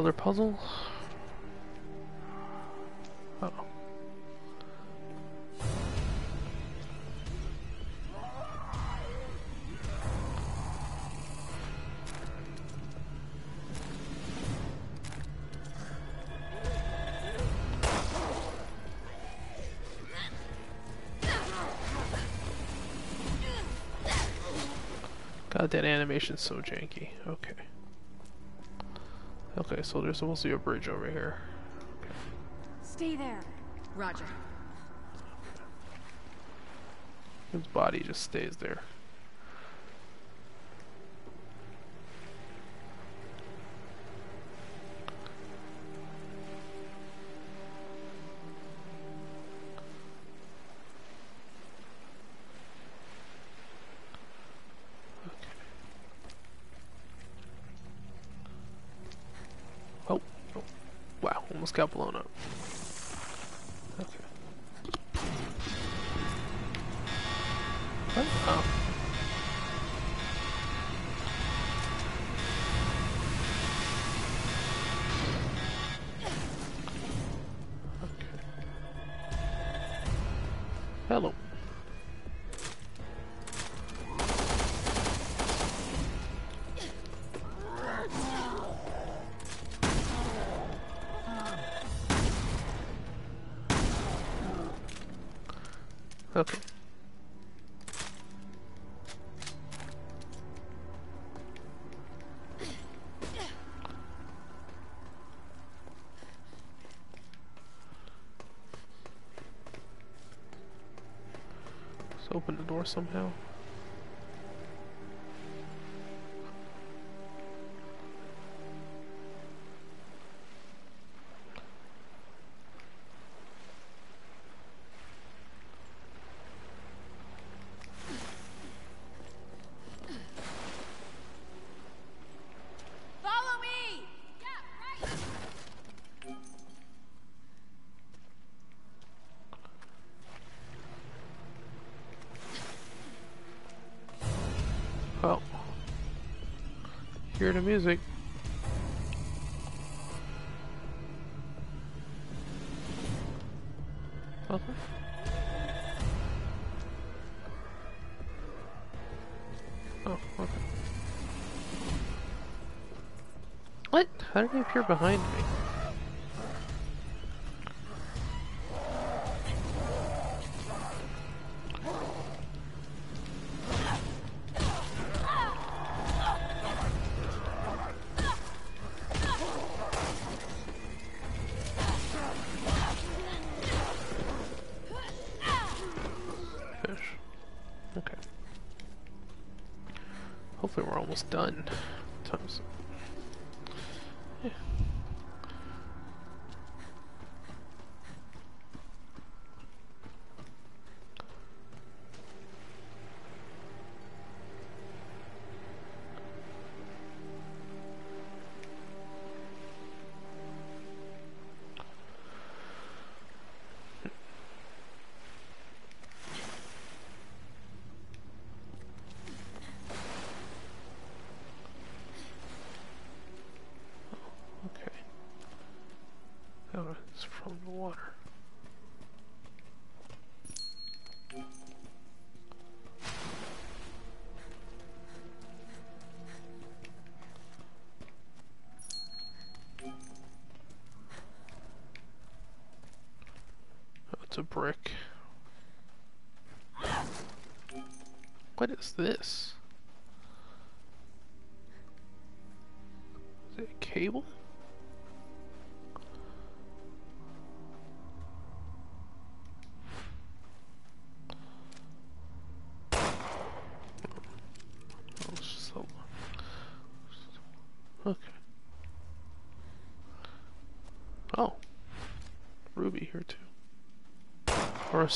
Another puzzle? God, that animation's so janky. Okay. Okay, so there's supposed to be a bridge over here. Stay there. Roger. His body just stays there. Got blown up. Somehow. Hear the music. Oh, okay. What? How did he appear behind me? Done. It's a brick. What is this? Is it a cable?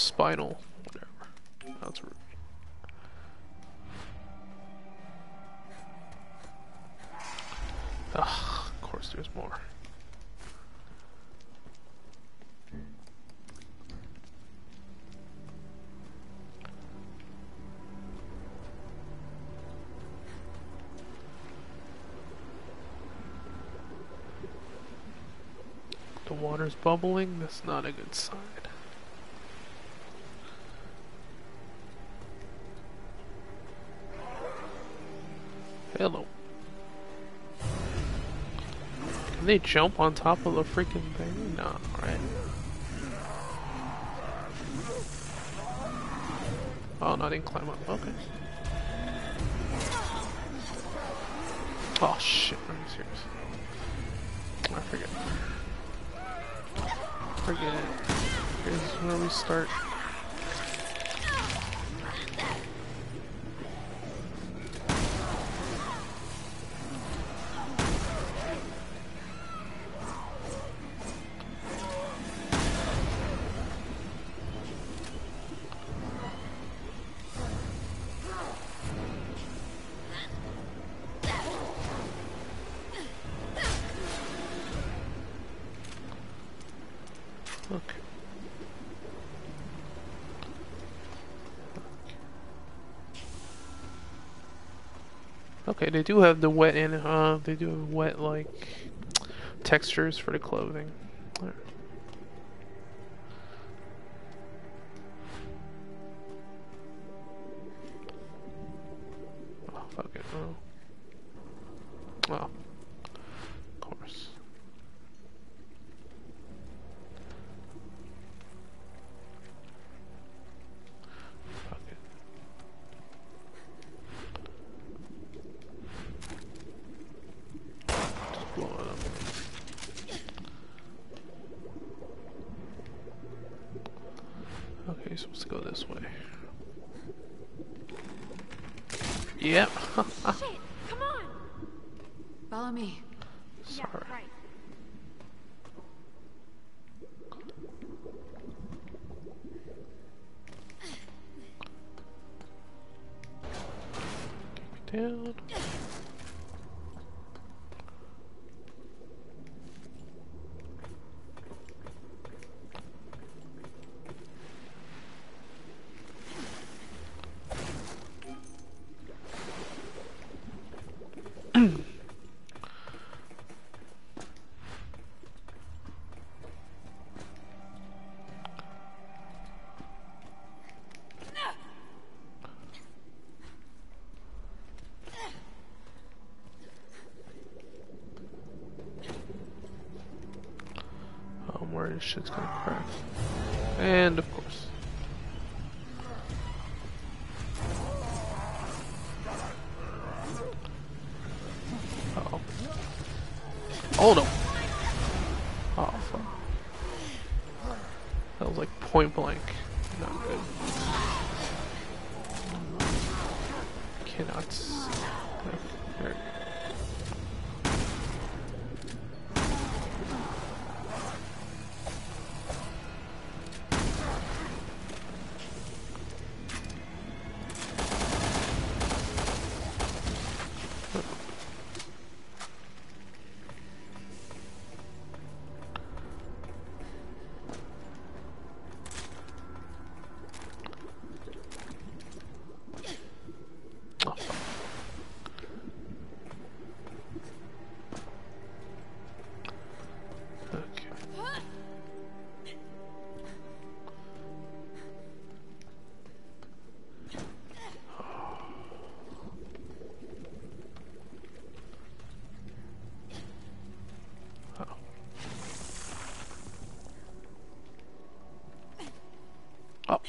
Spinal. Whatever. That's Ruby. Ah, of course there's more. The water's bubbling, that's not a good sign. Can they jump on top of the freaking thing? No, right? Oh, no, I didn't climb up. Okay. Oh shit, are you serious? I forget. Forget it. Here's where we start. They do have the wet and uh, they do have wet like textures for the clothing. This shit's gonna crack. And of course.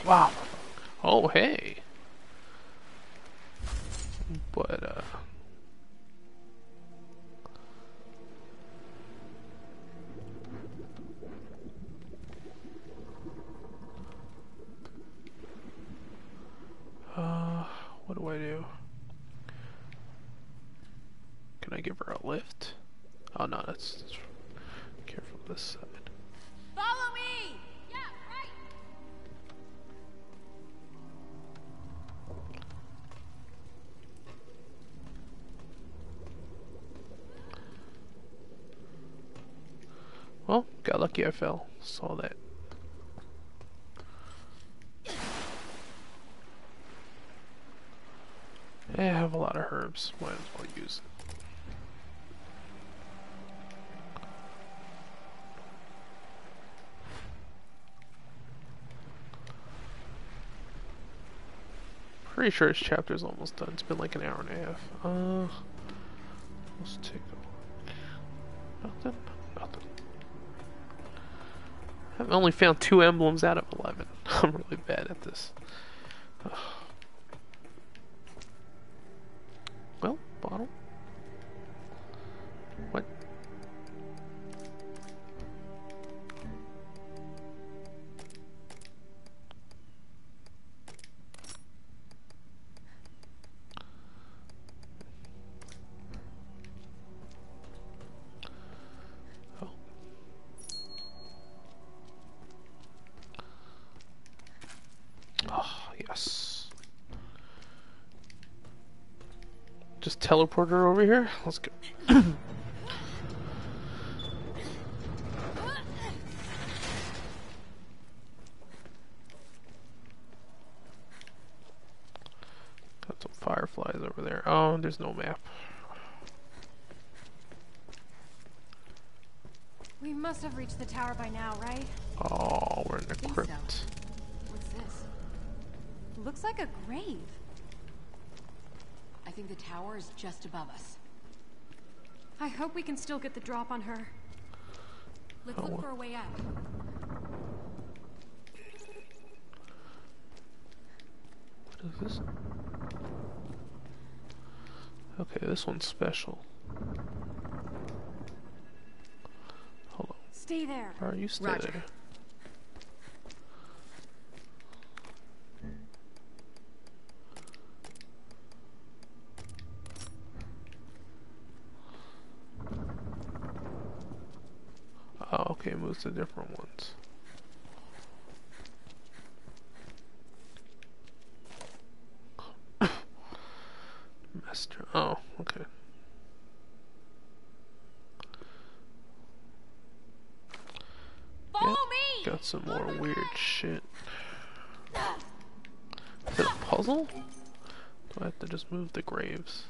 Wow. Oh, hey. Fell. Saw that. I have a lot of herbs. Might as well use it. Pretty sure this chapter's almost done. It's been like an hour and a half. Uh, only found two emblems out of 11. I'm really bad at this. Just teleport her over here? Let's go. Got some fireflies over there. Oh, there's no map. We must have reached the tower by now, right? Oh, we're in a think so. crypt. What's this? Looks like a grave. I think the tower is just above us. I hope we can still get the drop on her. Let's look for a way out. What is this? Okay, this one's special. Hold on. Stay there. Are you stay Roger. there? Oh, okay, moves to different ones. Master. Oh, okay. Follow Yep, me! Got some more weird shit. Is it a puzzle? Do I have to just move the graves?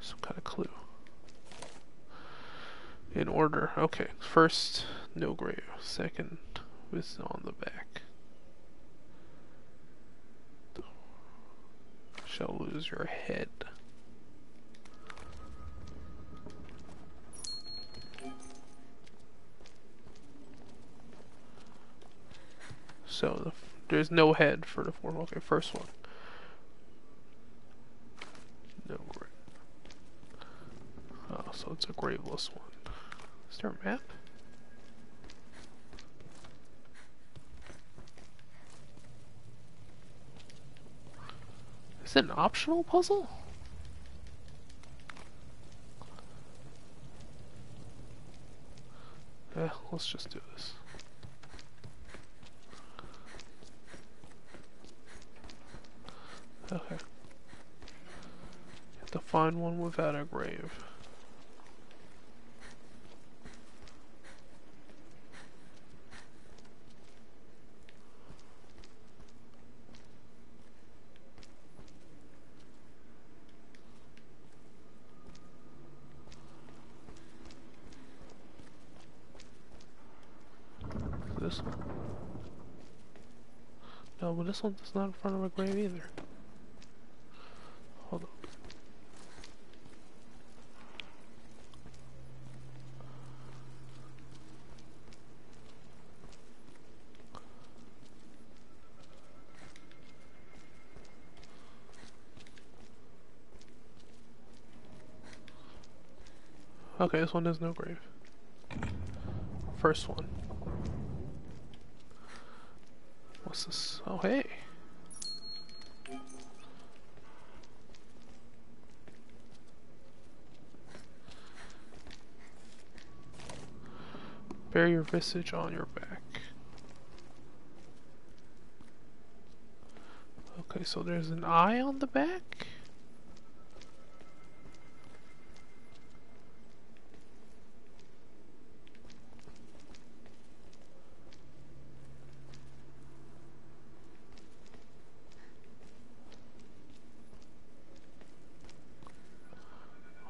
Some kind of clue. In order. Okay. First, no grave. Second, with on the back. Shall lose your head. So the, there's no head for the fourth. Okay, first one. No grave. Oh, so it's a graveless one. Is there a map? Is it an optional puzzle? Yeah, let's just do this. Okay. Have to find one without a grave. This one. No, but this one's not in front of a grave either. Hold on. Okay, this one has no grave. First one. What's this? Oh, hey. Bear your visage on your back. Okay, so there's an eye on the back?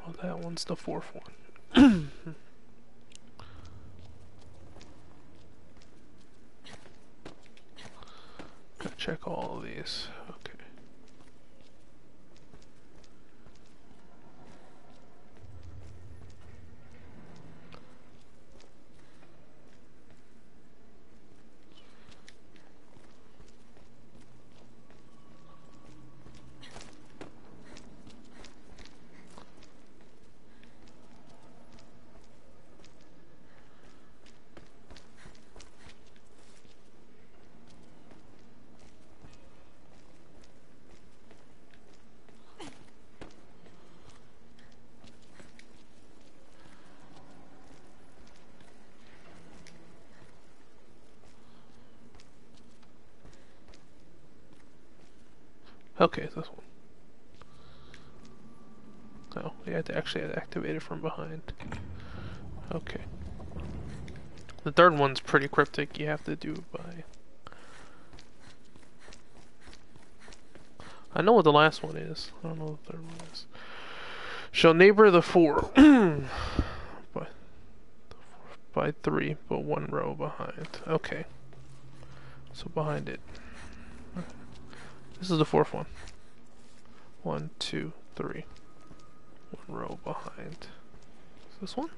Oh, the fourth one. Check all of these. Okay. Okay, this one. Oh, you had to actually activate it from behind. Okay. The third one's pretty cryptic. You have to do it by. I know what the last one is. I don't know what the third one is. Shall neighbor the four by by three, but one row behind. Okay. So behind it. This is the fourth one. One, two, three. One row behind. Is this one?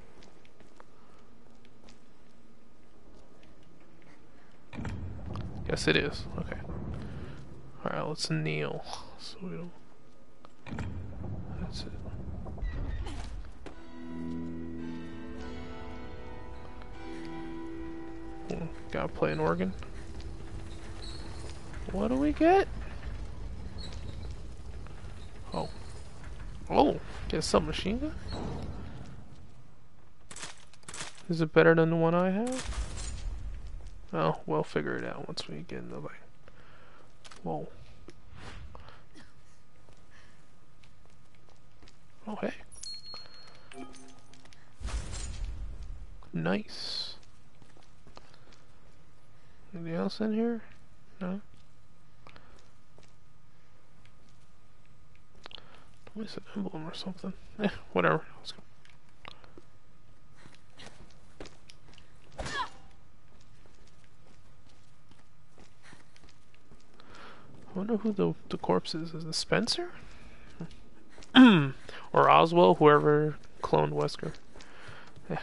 Yes, it is. Okay. Alright, let's kneel. So we don't. That's it. Gotta play an organ. What do we get? Oh. Oh, get some machine gun? Is it better than the one I have? Oh, we'll figure it out once we get in the like. Whoa. Oh, hey. Nice. Anything else in here? No? At an emblem or something. Eh, whatever. Let's go. I wonder who the the corpse is. Is it Spencer? or Oswell, whoever cloned Wesker. Yeah.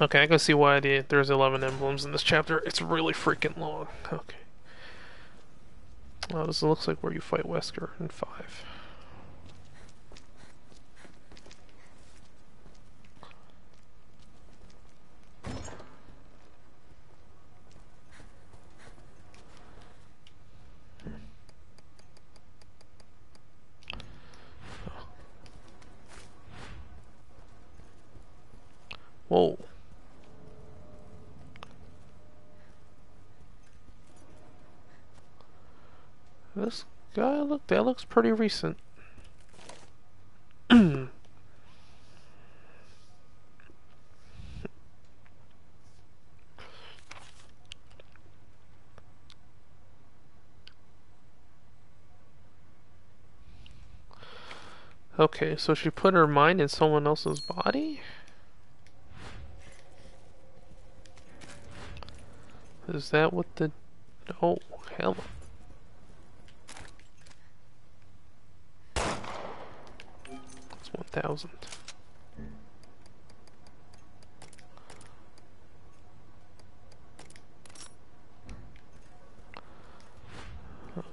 Okay, I can see why the, there's 11 emblems in this chapter. It's really freaking long. Okay. Oh, this looks like where you fight Wesker in 5. Whoa. This guy, look, that looks pretty recent. okay, so she put her mind in someone else's body? Is that what the... Oh, hell. It's 1,000. Okay.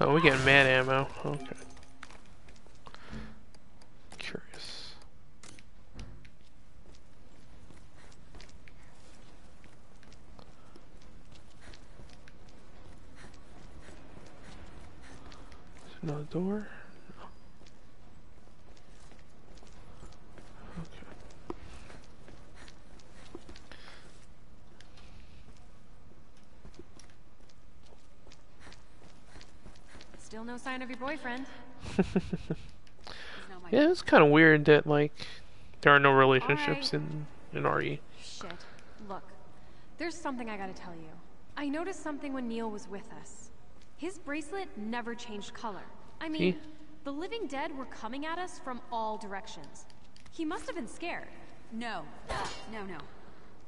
Oh, we getting mad ammo. Okay. Curious. There's another door. No. Okay. Still no sign of your boyfriend. He's not my Yeah, it's kind of weird that like there are no relationships in in. RE. Shit. Look, there's something I gotta tell you. I noticed something when Neil was with us. His bracelet never changed color. I mean, He- the living dead were coming at us from all directions. He must have been scared. No. No, no.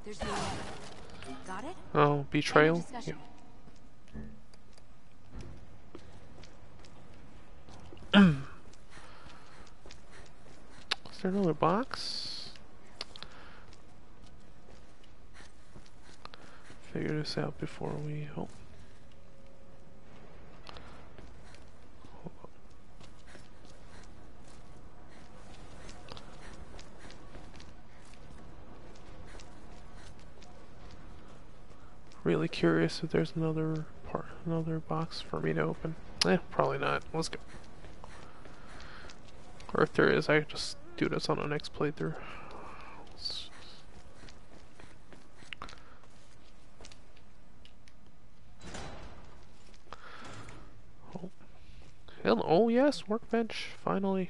There's no way. Got it? Oh, betrayal. discussion. Is there another box? Figure this out before we. Oh. Really curious if there's another part, another box for me to open. Eh, probably not. Let's go. Or if there is, I just do this on the next playthrough. S- Oh. Oh yes, workbench, finally.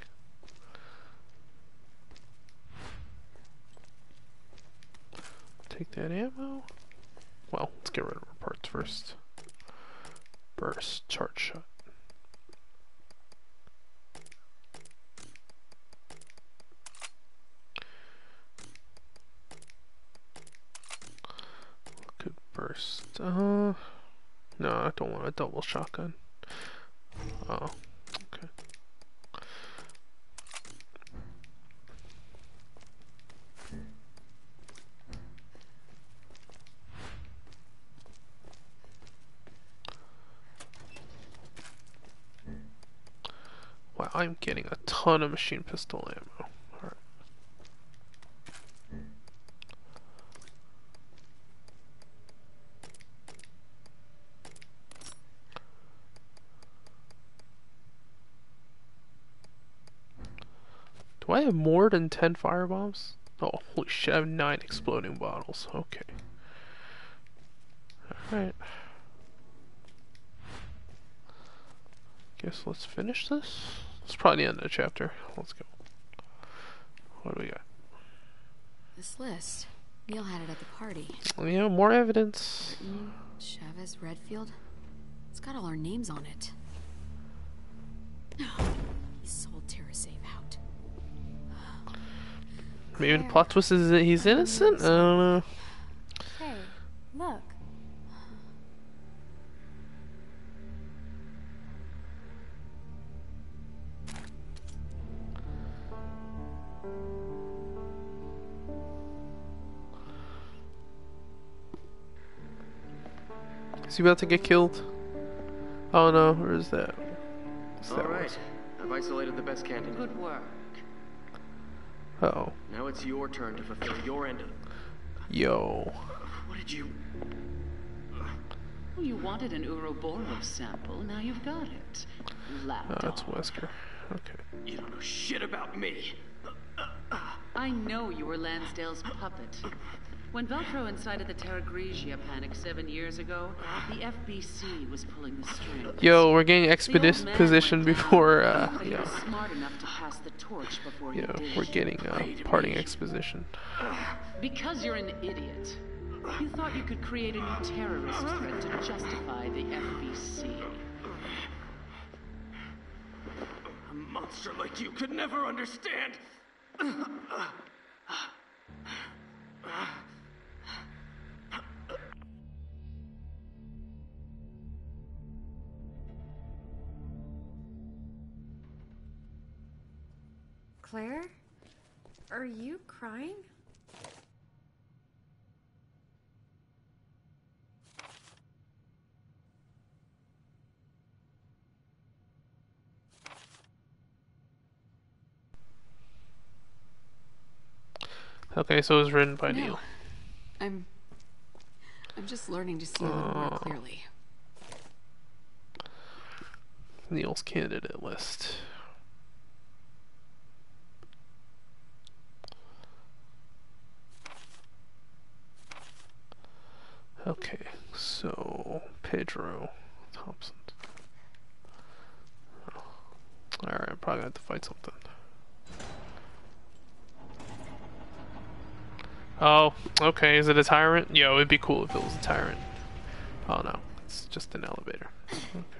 Take that ammo. Well, let's get rid of our parts first. Burst, charge shot. Burst. Uh, no, I don't want a double shotgun. Oh, okay. Wow, I'm getting a ton of machine pistol ammo. Alright. Do I have more than 10 firebombs? Oh, holy shit, I have 9 exploding bottles. Okay. Alright. Guess let's finish this. It's probably the end of the chapter. Let's go. What do we got? This list. Neil had it at the party. Yeah, more evidence. Mm, Chavez, Redfield. It's got all our names on it. he sold TerraSave out. Maybe the plot twist is that he's innocent? I don't know. Hey, look. Is he about to get killed? Oh no, where is that? What's that All right, I've isolated the best candidate. Good work. One? Uh oh. Now it's your turn to fulfill your end of. Yo. What did you? Well, you wanted an Ouroboros sample. Now you've got it. Oh, Lapdog. that's Wesker. Okay. You don't know shit about me. I know you were Lansdale's puppet. When Veltro incited the Terragrigia panic seven years ago, the FBC was pulling the strings. Yo, we're getting The expedition position before, uh, but yeah. was smart enough to pass the torch before You he we're getting uh, parting exposition. Because you're an idiot. You thought you could create a new terrorist threat to justify the FBC. A monster like you could never understand. Claire? Are you crying? Okay, so it was written by No. Neil. I'm. I'm just learning to see a little more oh. clearly. Neil's candidate list. Okay, so Pedro Thompson. Alright, I'm probably gonna have to fight something. Oh, okay, is it a tyrant? Yo, it'd be cool if it was a tyrant. Oh no, it's just an elevator. Okay.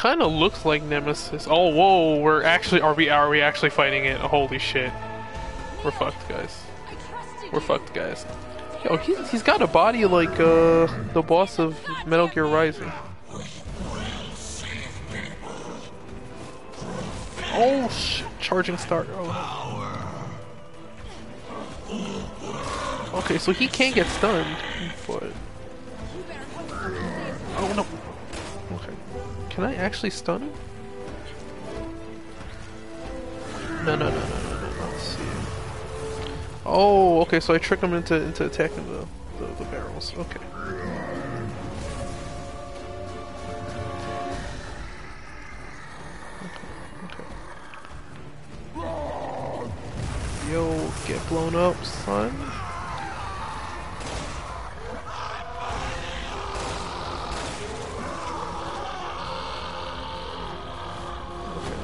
Kind of looks like Nemesis. Oh, whoa! We're actually are we are we actually fighting it? Holy shit! We're fucked, guys. We're fucked, guys. Yo, he's he's got a body like uh the boss of Metal Gear Rising. Oh, shit. charging start. Oh. Okay, so he can't get stunned, but oh no. Can I actually stun him? No, no, no, no, no, no. Let's see. Oh, okay. So I trick him into into attacking the the, the barrels. Okay. Yo, get blown up, son.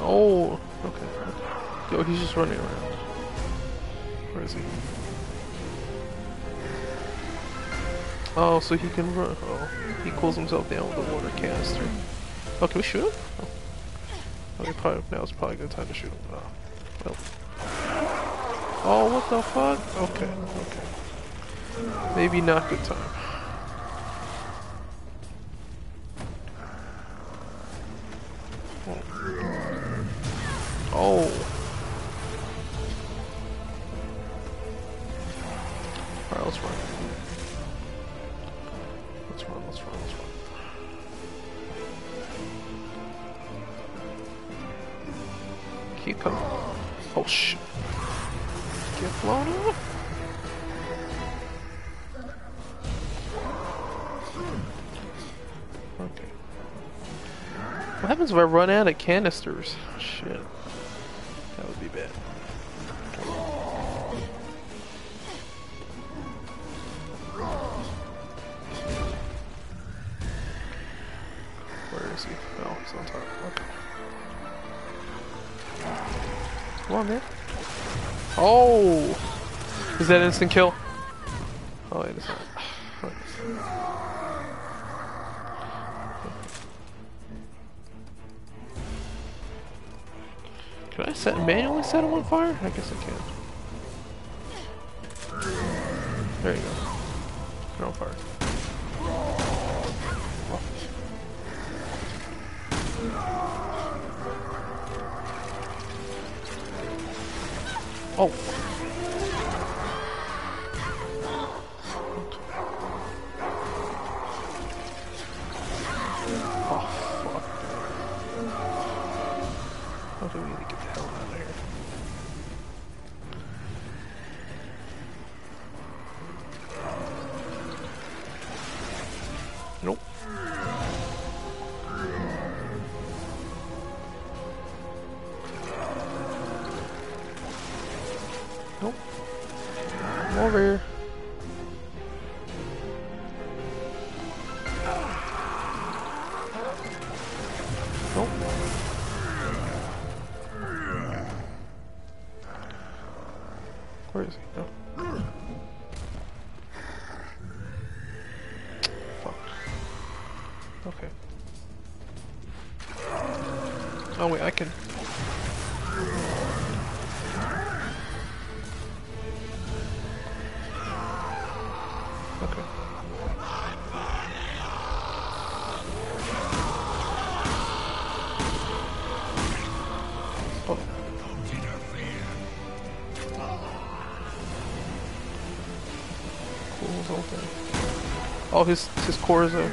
Oh, okay. Yo, he's just running around. Where is he? Oh, so he can run. Oh, he cools himself down with a water canister. Oh, can we shoot him? Oh. Okay, probably, now it's probably good time to shoot him. Oh, well. Oh, what the fuck? Okay, okay. Maybe not good time. run out of canisters. Shit. That would be bad. Where is he? Oh, he's on top. Okay. Come on, man. Oh! Is that instant kill? I guess I can. Where is he? Oh. all his his cores are.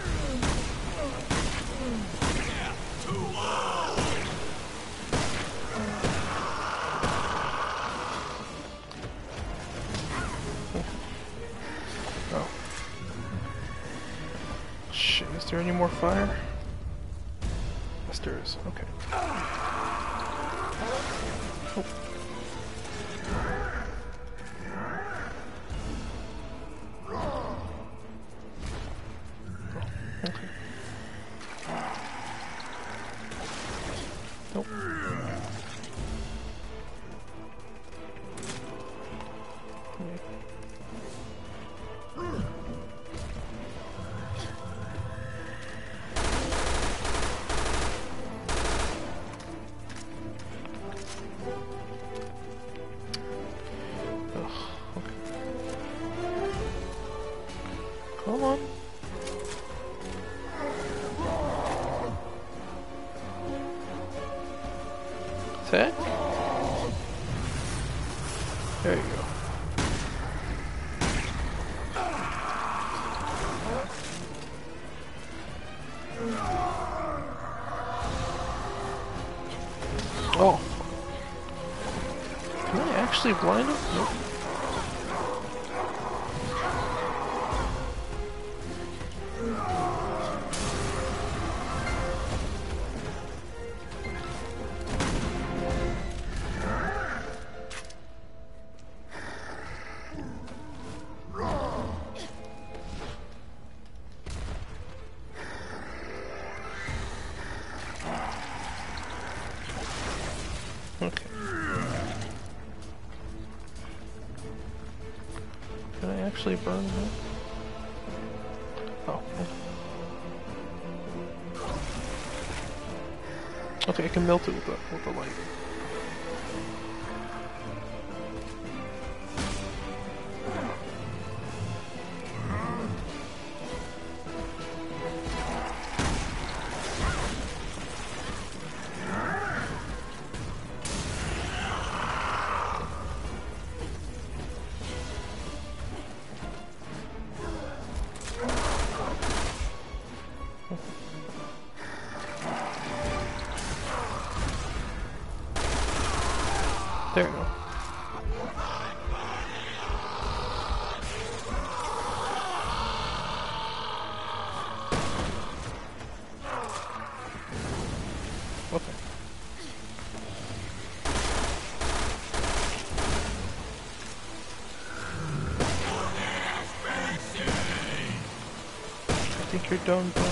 You're done, bro.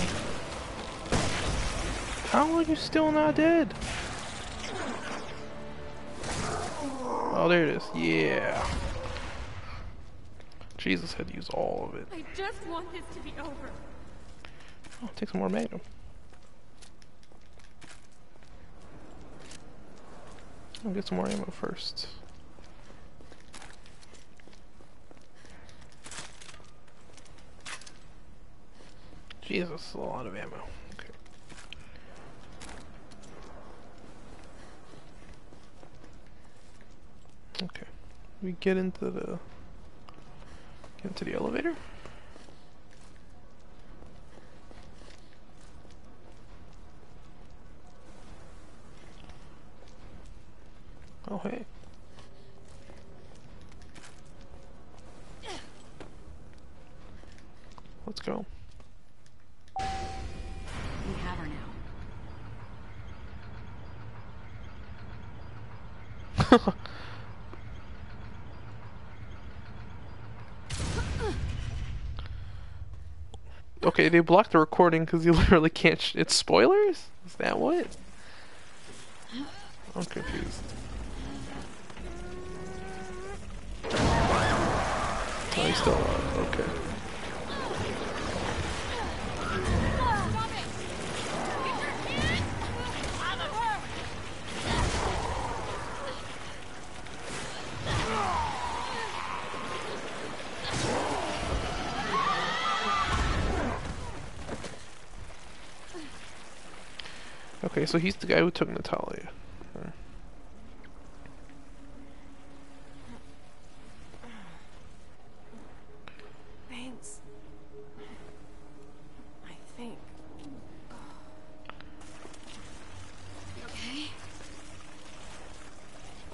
How are you still not dead? Oh, there it is. Yeah. Jesus had to use all of it. I just want this to be over. Oh, take some more magnum. I'll get some more ammo first. Jesus, a lot of ammo. Okay. Okay. We get into the get into the elevator. Oh hey. Let's go. We have her now. Okay, they blocked the recording because you literally can't. It's spoilers. Is that what? I'm confused. Oh, he's still alive. Okay. Okay, so he's the guy who took Natalia. Huh. Thanks. I think. Okay.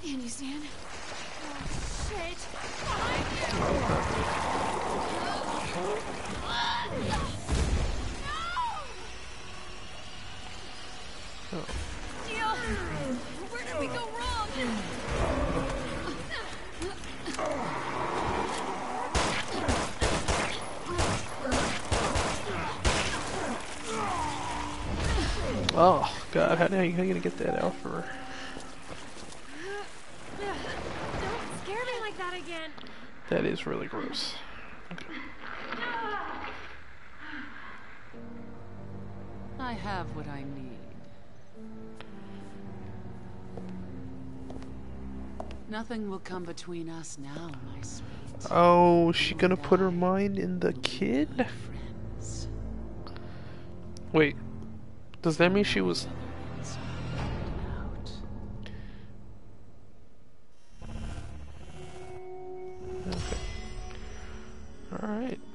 Can you stand? Shit. Neil! Where did we go wrong? Oh God, how, how, you, how you gonna get that out for her? Don't scare me like that again. That is really gross. I have what I need. Nothing will come between us now, my sweet. Oh, she gonna put her mind in the kid? Friends. Wait, does that mean she was Alright.